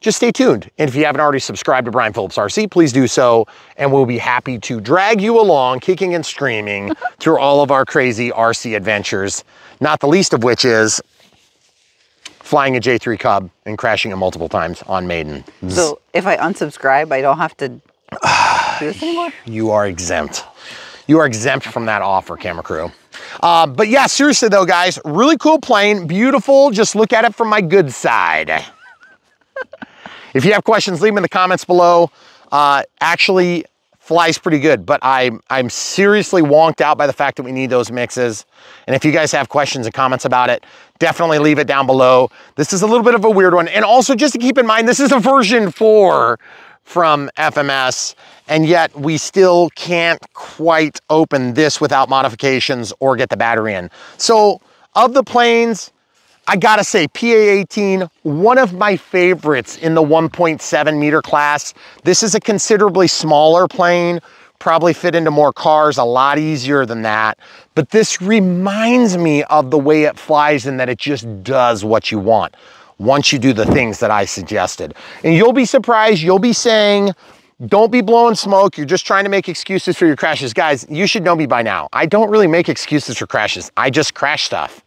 just stay tuned. And if you haven't already subscribed to Brian Phillips RC, please do so. And we'll be happy to drag you along, kicking and screaming [LAUGHS] through all of our crazy RC adventures. Not the least of which is flying a J3 Cub and crashing it multiple times on Maiden. So if I unsubscribe, I don't have to do this anymore. [SIGHS] you are exempt. You are exempt from that offer, camera crew. Uh, but yeah, seriously though, guys, really cool plane, beautiful. Just look at it from my good side. [LAUGHS] if you have questions, leave them in the comments below. Uh, actually flies pretty good, but I'm, I'm seriously wonked out by the fact that we need those mixes. And if you guys have questions and comments about it, definitely leave it down below. This is a little bit of a weird one. And also just to keep in mind, this is a version four from FMS, and yet we still can't quite open this without modifications or get the battery in. So of the planes, I gotta say, PA-18, one of my favorites in the 1.7 meter class. This is a considerably smaller plane, probably fit into more cars a lot easier than that. But this reminds me of the way it flies and that it just does what you want once you do the things that I suggested. And you'll be surprised, you'll be saying, don't be blowing smoke. You're just trying to make excuses for your crashes. Guys, you should know me by now. I don't really make excuses for crashes. I just crash stuff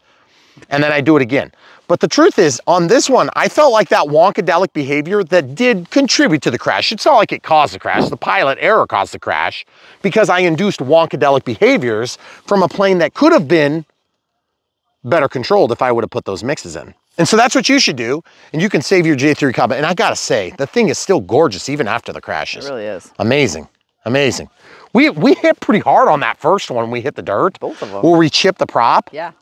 and then I do it again. But the truth is, on this one, I felt like that wonkadelic behavior that did contribute to the crash. It's not like it caused the crash. The pilot error caused the crash because I induced wonkadelic behaviors from a plane that could have been better controlled if I would have put those mixes in. And so that's what you should do, and you can save your J3 Cub. And I gotta say, the thing is still gorgeous even after the crashes. It really is. Amazing, amazing. We, we hit pretty hard on that first one we hit the dirt. Both of them. Where we chipped the prop. Yeah.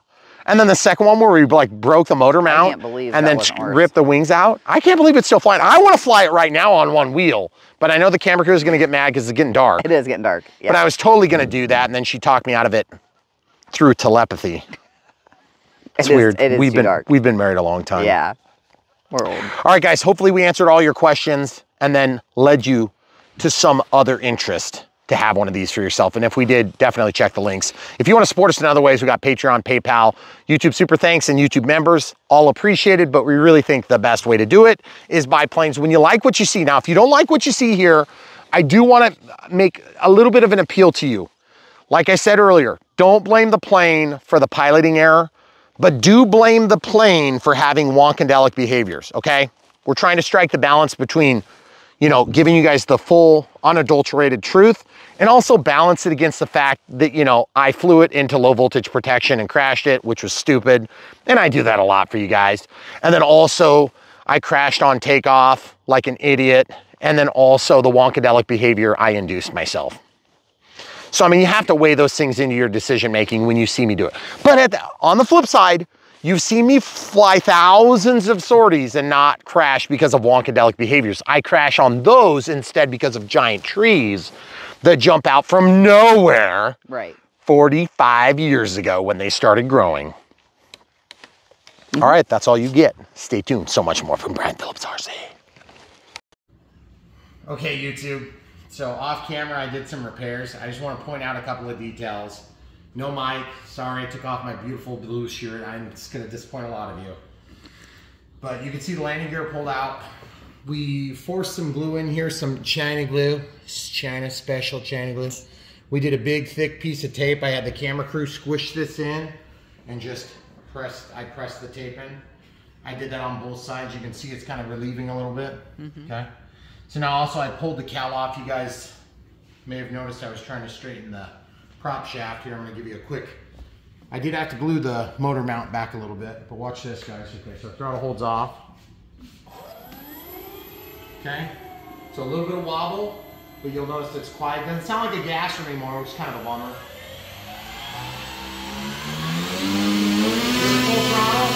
And then the second one where we like broke the motor mount and then ripped the wings out. I can't believe it's still flying. I want to fly it right now on one wheel, but I know the camera crew is going to get mad because it's getting dark. It is getting dark. Yeah. But I was totally going to do that, and then she talked me out of it through telepathy. [LAUGHS] It's It is- weird. it is we've been dark. we've been married a long time. yeah. We're old. All right, guys. Hopefully we answered all your questions and then led you to some other interest to have one of these for yourself. And if we did, definitely check the links. If you want to support us in other ways, we got Patreon, PayPal, YouTube Super Thanks, and YouTube members. All appreciated, but we really think the best way to do it is buy planes when you like what you see. Now, if you don't like what you see here, I do want to make a little bit of an appeal to you. Like I said earlier, don't blame the plane for the piloting error, but do blame the plane for having wonkadelic behaviors, okay? We're trying to strike the balance between, you know, giving you guys the full unadulterated truth and also balance it against the fact that, you know, I flew it into low voltage protection and crashed it, which was stupid. And I do that a lot for you guys. And then also I crashed on takeoff like an idiot. And then also the wonkadelic behavior I induced myself. So, I mean, you have to weigh those things into your decision making when you see me do it. But at the, on the flip side, you've seen me fly thousands of sorties and not crash because of wonkadelic behaviors. I crash on those instead because of giant trees that jump out from nowhere Right. 45 years ago when they started growing. All right, that's all you get. Stay tuned. So much more from Brian Phillips RC. Okay, YouTube. So off camera, I did some repairs. I just want to point out a couple of details. No mic. Sorry, I took off my beautiful blue shirt. I'm just going to disappoint a lot of you. But you can see the landing gear pulled out. We forced some glue in here, some China glue. China special China glue. We did a big thick piece of tape. I had the camera crew squish this in and just pressed, I pressed the tape in. I did that on both sides. You can see it's kind of relieving a little bit. Mm-hmm. Okay. So now also I pulled the cowl off. You guys may have noticed I was trying to straighten the prop shaft here. I'm gonna give you a quick, I did have to glue the motor mount back a little bit, but watch this guys. Okay, so throttle holds off. Okay, so a little bit of wobble, but you'll notice it's quiet. Doesn't sound like a gasser anymore, which is kind of a bummer. Full throttle.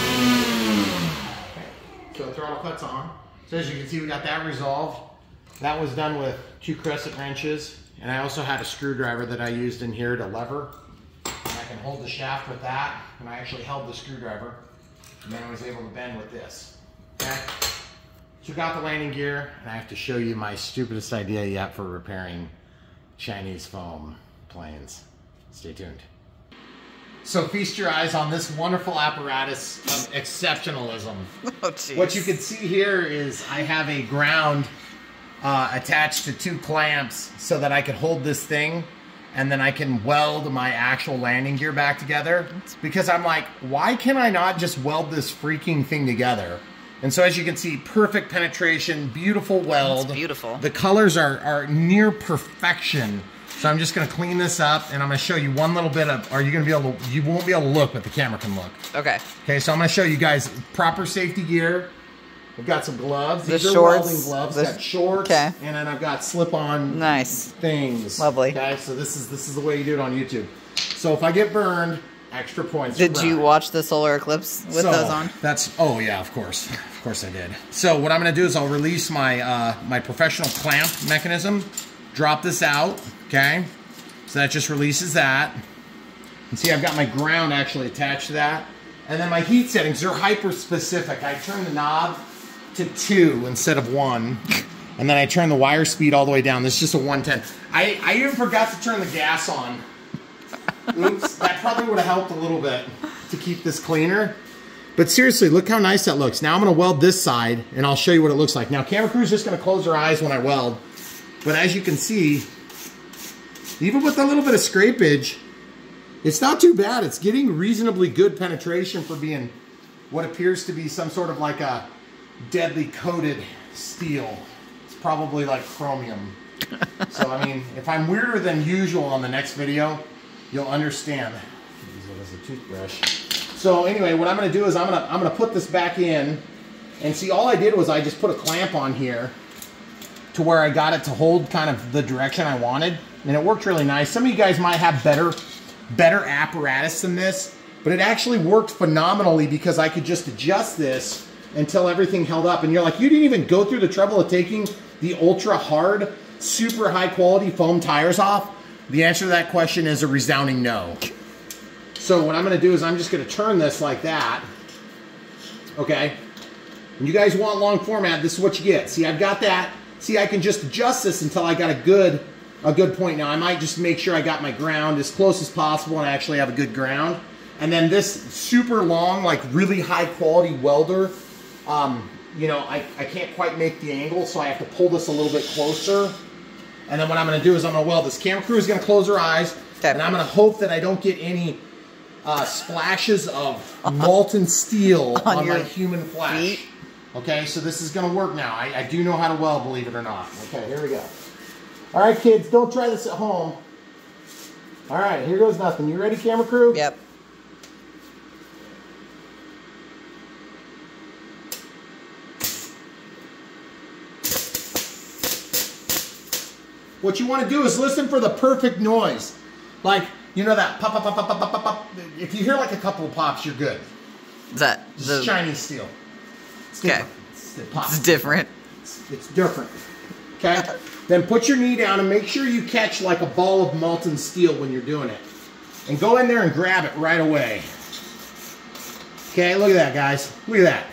So throttle cuts on. So as you can see, we got that resolved. That was done with two crescent wrenches, and I also had a screwdriver that I used in here to lever. And I can hold the shaft with that, and I actually held the screwdriver, and then I was able to bend with this. Okay? Took out the landing gear, and I have to show you my stupidest idea yet for repairing Chinese foam planes. Stay tuned. So feast your eyes on this wonderful apparatus of exceptionalism. [LAUGHS] Oh. What you can see here is I have a ground uh, attached to two clamps so that I can hold this thing and then I can weld my actual landing gear back together. Because I'm like, why can I not just weld this freaking thing together? And so as you can see, perfect penetration, beautiful weld. beautiful. The colors are, are near perfection. So I'm just gonna clean this up and I'm gonna show you one little bit of, are you gonna be able to, you won't be able to look, but the camera can look. Okay. Okay, so I'm gonna show you guys proper safety gear. We've got some gloves. The These are shorts, welding gloves. the- got shorts. okay. And then I've got slip-on Nice. things. Lovely. Okay, so this is this is the way you do it on YouTube. So if I get burned, extra points. Did you watch the solar eclipse with So, those on? That's oh yeah, of course, of course I did. So what I'm gonna do is I'll release my uh, my professional clamp mechanism, drop this out, okay? So that just releases that. And see, I've got my ground actually attached to that, and then my heat settings they're hyper specific. I turn the knob to two instead of one. And then I turn the wire speed all the way down. This is just a 110. I, I even forgot to turn the gas on. Oops, that probably would have helped a little bit to keep this cleaner. But seriously, look how nice that looks. Now I'm gonna weld this side and I'll show you what it looks like. Now camera crew's just gonna close their eyes when I weld. But as you can see, even with a little bit of scrapage, it's not too bad. It's getting reasonably good penetration for being what appears to be some sort of like a deadly coated steel. It's probably like chromium. [LAUGHS] so I mean, if I'm weirder than usual on the next video, you'll understand. Use it as a toothbrush. So anyway, what I'm gonna do is I'm gonna I'm gonna put this back in, and see all I did was I just put a clamp on here to where I got it to hold kind of the direction I wanted, and it worked really nice. Some of you guys might have better better apparatus than this, but it actually worked phenomenally because I could just adjust this until everything held up. And you're like, you didn't even go through the trouble of taking the ultra hard, super high quality foam tires off? The answer to that question is a resounding no. So what I'm gonna do is I'm just gonna turn this like that, okay? When you guys want long format, this is what you get. See, I've got that. See, I can just adjust this until I got a good, a good point. Now, I might just make sure I got my ground as close as possible and I actually have a good ground. And then this super long, like really high quality welder, um, you know, I, I can't quite make the angle, so I have to pull this a little bit closer. And then what I'm gonna do is I'm gonna weld this. Camera crew is gonna close her eyes, Okay. and I'm gonna hope that I don't get any uh, splashes of molten steel [LAUGHS] On on, my human flesh. feet? Okay, so this is gonna work now. I, I do know how to weld, believe it or not. Okay, here we go. All right, kids, don't try this at home. All right, here goes nothing. You ready, camera crew? Yep. What you want to do is listen for the perfect noise. Like, you know that pop, pop, pop, pop, pop, pop, pop. If you hear like a couple of pops, you're good. That the, is Chinese steel. It's Okay. different. It's, it it's different. It's, it's different. Okay? then put your knee down and make sure you catch like a ball of molten steel when you're doing it. And go in there and grab it right away. Okay, look at that, guys. Look at that.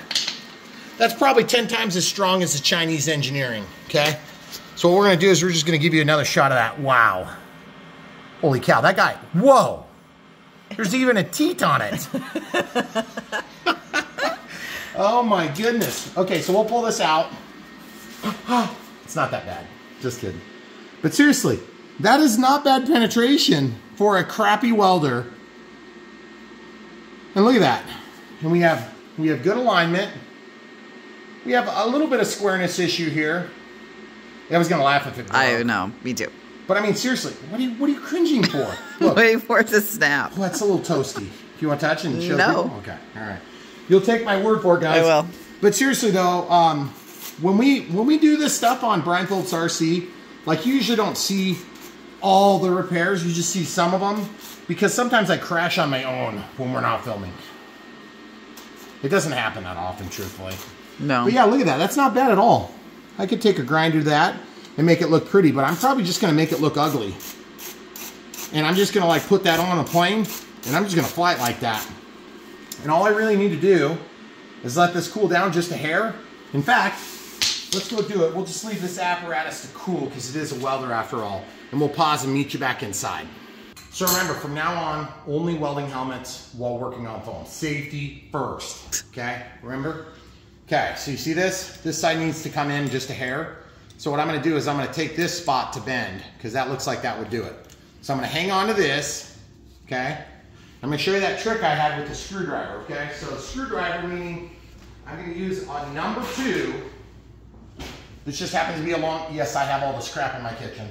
That's probably 10 times as strong as the Chinese engineering, okay? So what we're gonna do is we're just gonna give you another shot of that. Wow. Holy cow, that guy, whoa. There's even a teat on it. [LAUGHS] oh my goodness. Okay, so we'll pull this out. [SIGHS] It's not that bad. Just kidding. But seriously, that is not bad penetration for a crappy welder. And look at that. And we have we have good alignment. We have a little bit of squareness issue here. I was gonna laugh if it. I know. Me too. But I mean seriously, what are you what are you cringing for? [LAUGHS] Look, Wait for it to snap. well, that's a little toasty. Do you want to touch it and show No. people? Okay, all right. You'll take my word for it, guys. I will. But seriously though, um, when we when we do this stuff on Brian Phillips RC, like you usually don't see all the repairs. You just see some of them because sometimes I crash on my own when we're not filming. It doesn't happen that often, truthfully. No. But yeah, look at that. That's not bad at all. I could take a grinder to that and make it look pretty, but I'm probably just gonna make it look ugly. And I'm just gonna like put that on a plane and I'm just gonna fly it like that. And all I really need to do is let this cool down just a hair. In fact, let's go do it. We'll just leave this apparatus to cool because it is a welder after all. And we'll pause and meet you back inside. So remember, from now on, only welding helmets while working on foam. Safety first, okay? Remember? Okay, so you see this? This side needs to come in just a hair. So what I'm gonna do is I'm gonna take this spot to bend because that looks like that would do it. So I'm gonna hang on to this, okay? I'm gonna show you that trick I had with the screwdriver, okay? So the screwdriver meaning I'm gonna use a number two. This just happens to be a long, yes, I have all the scrap in my kitchen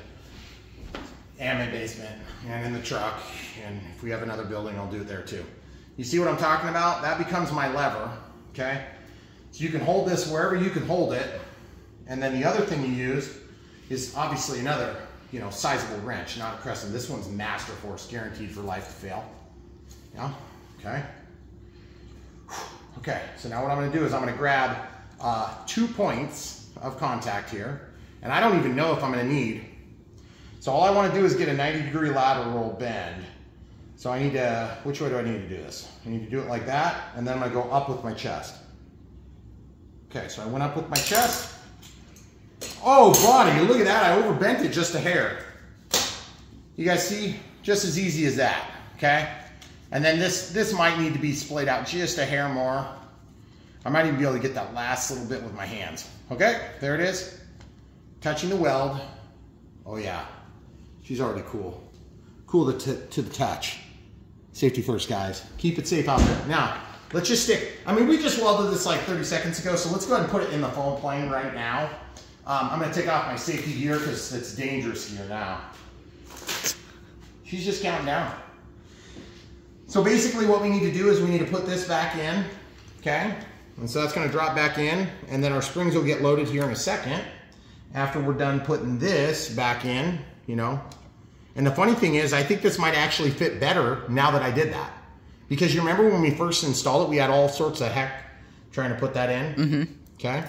and my basement and in the truck. And if we have another building, I'll do it there too. You see what I'm talking about? That becomes my lever, okay? So you can hold this wherever you can hold it. And then the other thing you use is obviously another, you know, sizable wrench, not a crescent. This one's Master Force, guaranteed for life to fail. Yeah, okay. Okay, so now what I'm gonna do is I'm gonna grab uh, two points of contact here. And I don't even know if I'm gonna need. So all I wanna do is get a 90 degree lateral bend. So I need to, which way do I need to do this? I need to do it like that, and then I'm gonna go up with my chest. Okay, so I went up with my chest. Oh, body, look at that, I overbent it just a hair. You guys see? Just as easy as that, okay? And then this, this might need to be splayed out just a hair more. I might even be able to get that last little bit with my hands. Okay, there it is. Touching the weld. Oh yeah, she's already cool. Cool to, to the touch. Safety first, guys. Keep it safe out there. Now, let's just stick. I mean, we just welded this like 30 seconds ago, so let's go ahead and put it in the foam plane right now. Um, I'm gonna take off my safety gear because it's dangerous here now. She's just counting down. So basically what we need to do is we need to put this back in, okay? And so that's gonna drop back in, and then our springs will get loaded here in a second after we're done putting this back in, you know? And the funny thing is, I think this might actually fit better now that I did that. Because you remember when we first installed it, we had all sorts of heck trying to put that in, mm-hmm. okay?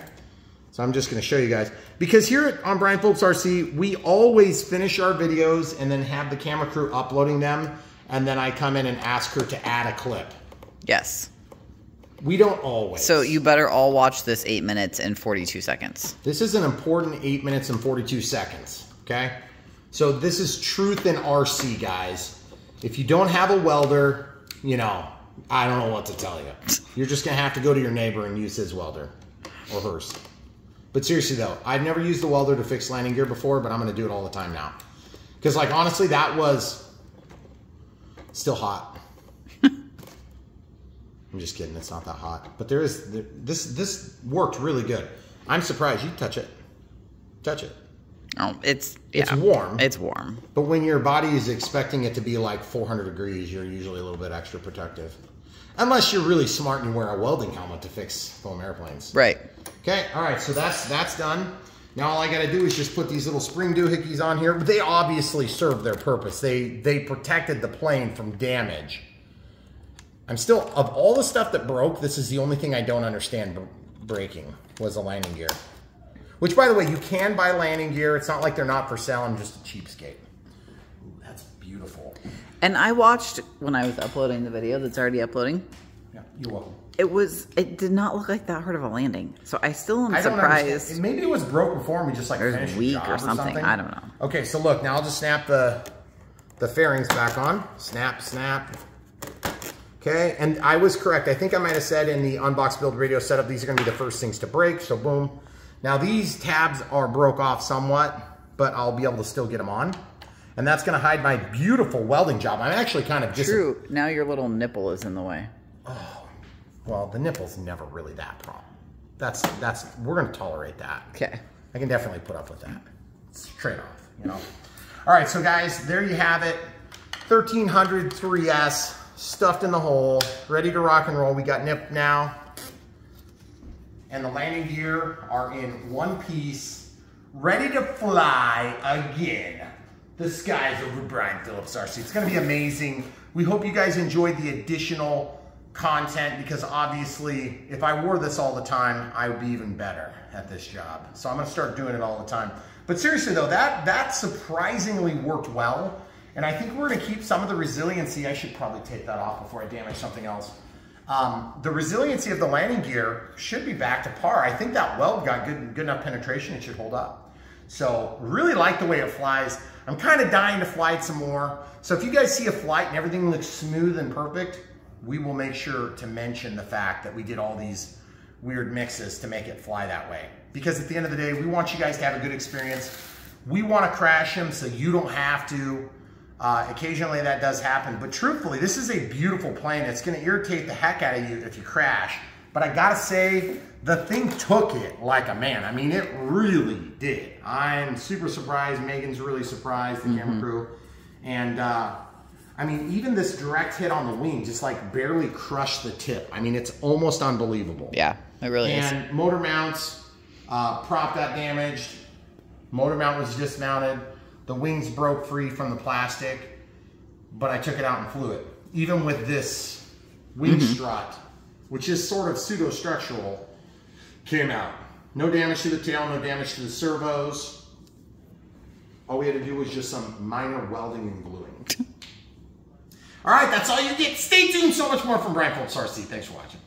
So I'm just gonna show you guys. Because here at, on Brian Phillips RC, we always finish our videos and then have the camera crew uploading them, and then I come in and ask her to add a clip. Yes. We don't always. So you better all watch this eight minutes and 42 seconds. This is an important 8 minutes and 42 seconds, okay? So this is truth in RC, guys. If you don't have a welder, you know, I don't know what to tell you. You're just gonna have to go to your neighbor and use his welder or hers. But seriously though, I've never used the welder to fix landing gear before, but I'm gonna do it all the time now. Because like honestly, that was still hot. [LAUGHS] I'm just kidding, it's not that hot. But there is, this this worked really good. I'm surprised, you touch it. Touch it. Oh, it's It's warm. It's warm. But when your body is expecting it to be like 400 degrees, you're usually a little bit extra protective. Unless you're really smart and you wear a welding helmet to fix foam airplanes. Right. Okay, all right, so that's that's done. Now all I gotta do is just put these little spring doohickeys on here. They obviously serve their purpose. They, they protected the plane from damage. I'm still, of all the stuff that broke, this is the only thing I don't understand breaking was the landing gear. Which, by the way, you can buy landing gear. It's not like they're not for sale. I'm just a cheapskate. Ooh, that's beautiful. And I watched when I was uploading the video that's already uploading. Yeah, you're welcome. It was. It did not look like that hard of a landing. So I still am I don't surprised. understand. Maybe it was broke before and we just like Or finished the weak job or something. I don't know. Okay, so look, now I'll just snap the the fairings back on. Snap, snap. Okay, and I was correct. I think I might have said in the unbox build radio setup, these are gonna be the first things to break, so boom. Now these tabs are broke off somewhat, but I'll be able to still get them on. And that's gonna hide my beautiful welding job. I'm actually kind of just- True. Now your little nipple is in the way. Oh, well, the nipple's never really that problem. That's, that's, we're gonna tolerate that. Okay. I can definitely put up with that. It's a trade-off, you know. All right, so guys, there you have it. 1300 3S stuffed in the hole, ready to rock and roll. We got nip now. And the landing gear are in one piece, ready to fly again. The skies over Brian Phillips RC. It's gonna be amazing. We hope you guys enjoyed the additional content because obviously if I wore this all the time, I would be even better at this job. So I'm gonna start doing it all the time. But seriously though, that, that surprisingly worked well. And I think we're gonna keep some of the resiliency. I should probably take that off before I damage something else. Um, the resiliency of the landing gear should be back to par. I think that weld got good, good enough penetration, it should hold up. So really like the way it flies. I'm kind of dying to fly it some more. So if you guys see a flight and everything looks smooth and perfect, we will make sure to mention the fact that we did all these weird mixes to make it fly that way. Because at the end of the day, we want you guys to have a good experience. We want to crash them so you don't have to. Uh, occasionally that does happen, but truthfully, this is a beautiful plane. It's gonna irritate the heck out of you if you crash. But I gotta say, the thing took it like a man. I mean, it really did. I'm super surprised. Megan's really surprised, the camera crew. And uh, I mean, even this direct hit on the wing just like barely crushed the tip. I mean, it's almost unbelievable. Yeah, it really is. And motor mounts, uh, prop got damaged. Motor mount was dismounted. The wings broke free from the plastic, but I took it out and flew it. Even with this wing mm-hmm. strut, which is sort of pseudo-structural, came out. No damage to the tail, no damage to the servos. All we had to do was just some minor welding and gluing. [LAUGHS] all right, that's all you get. Stay tuned. So much more from Brian Phillips RC. Thanks for watching.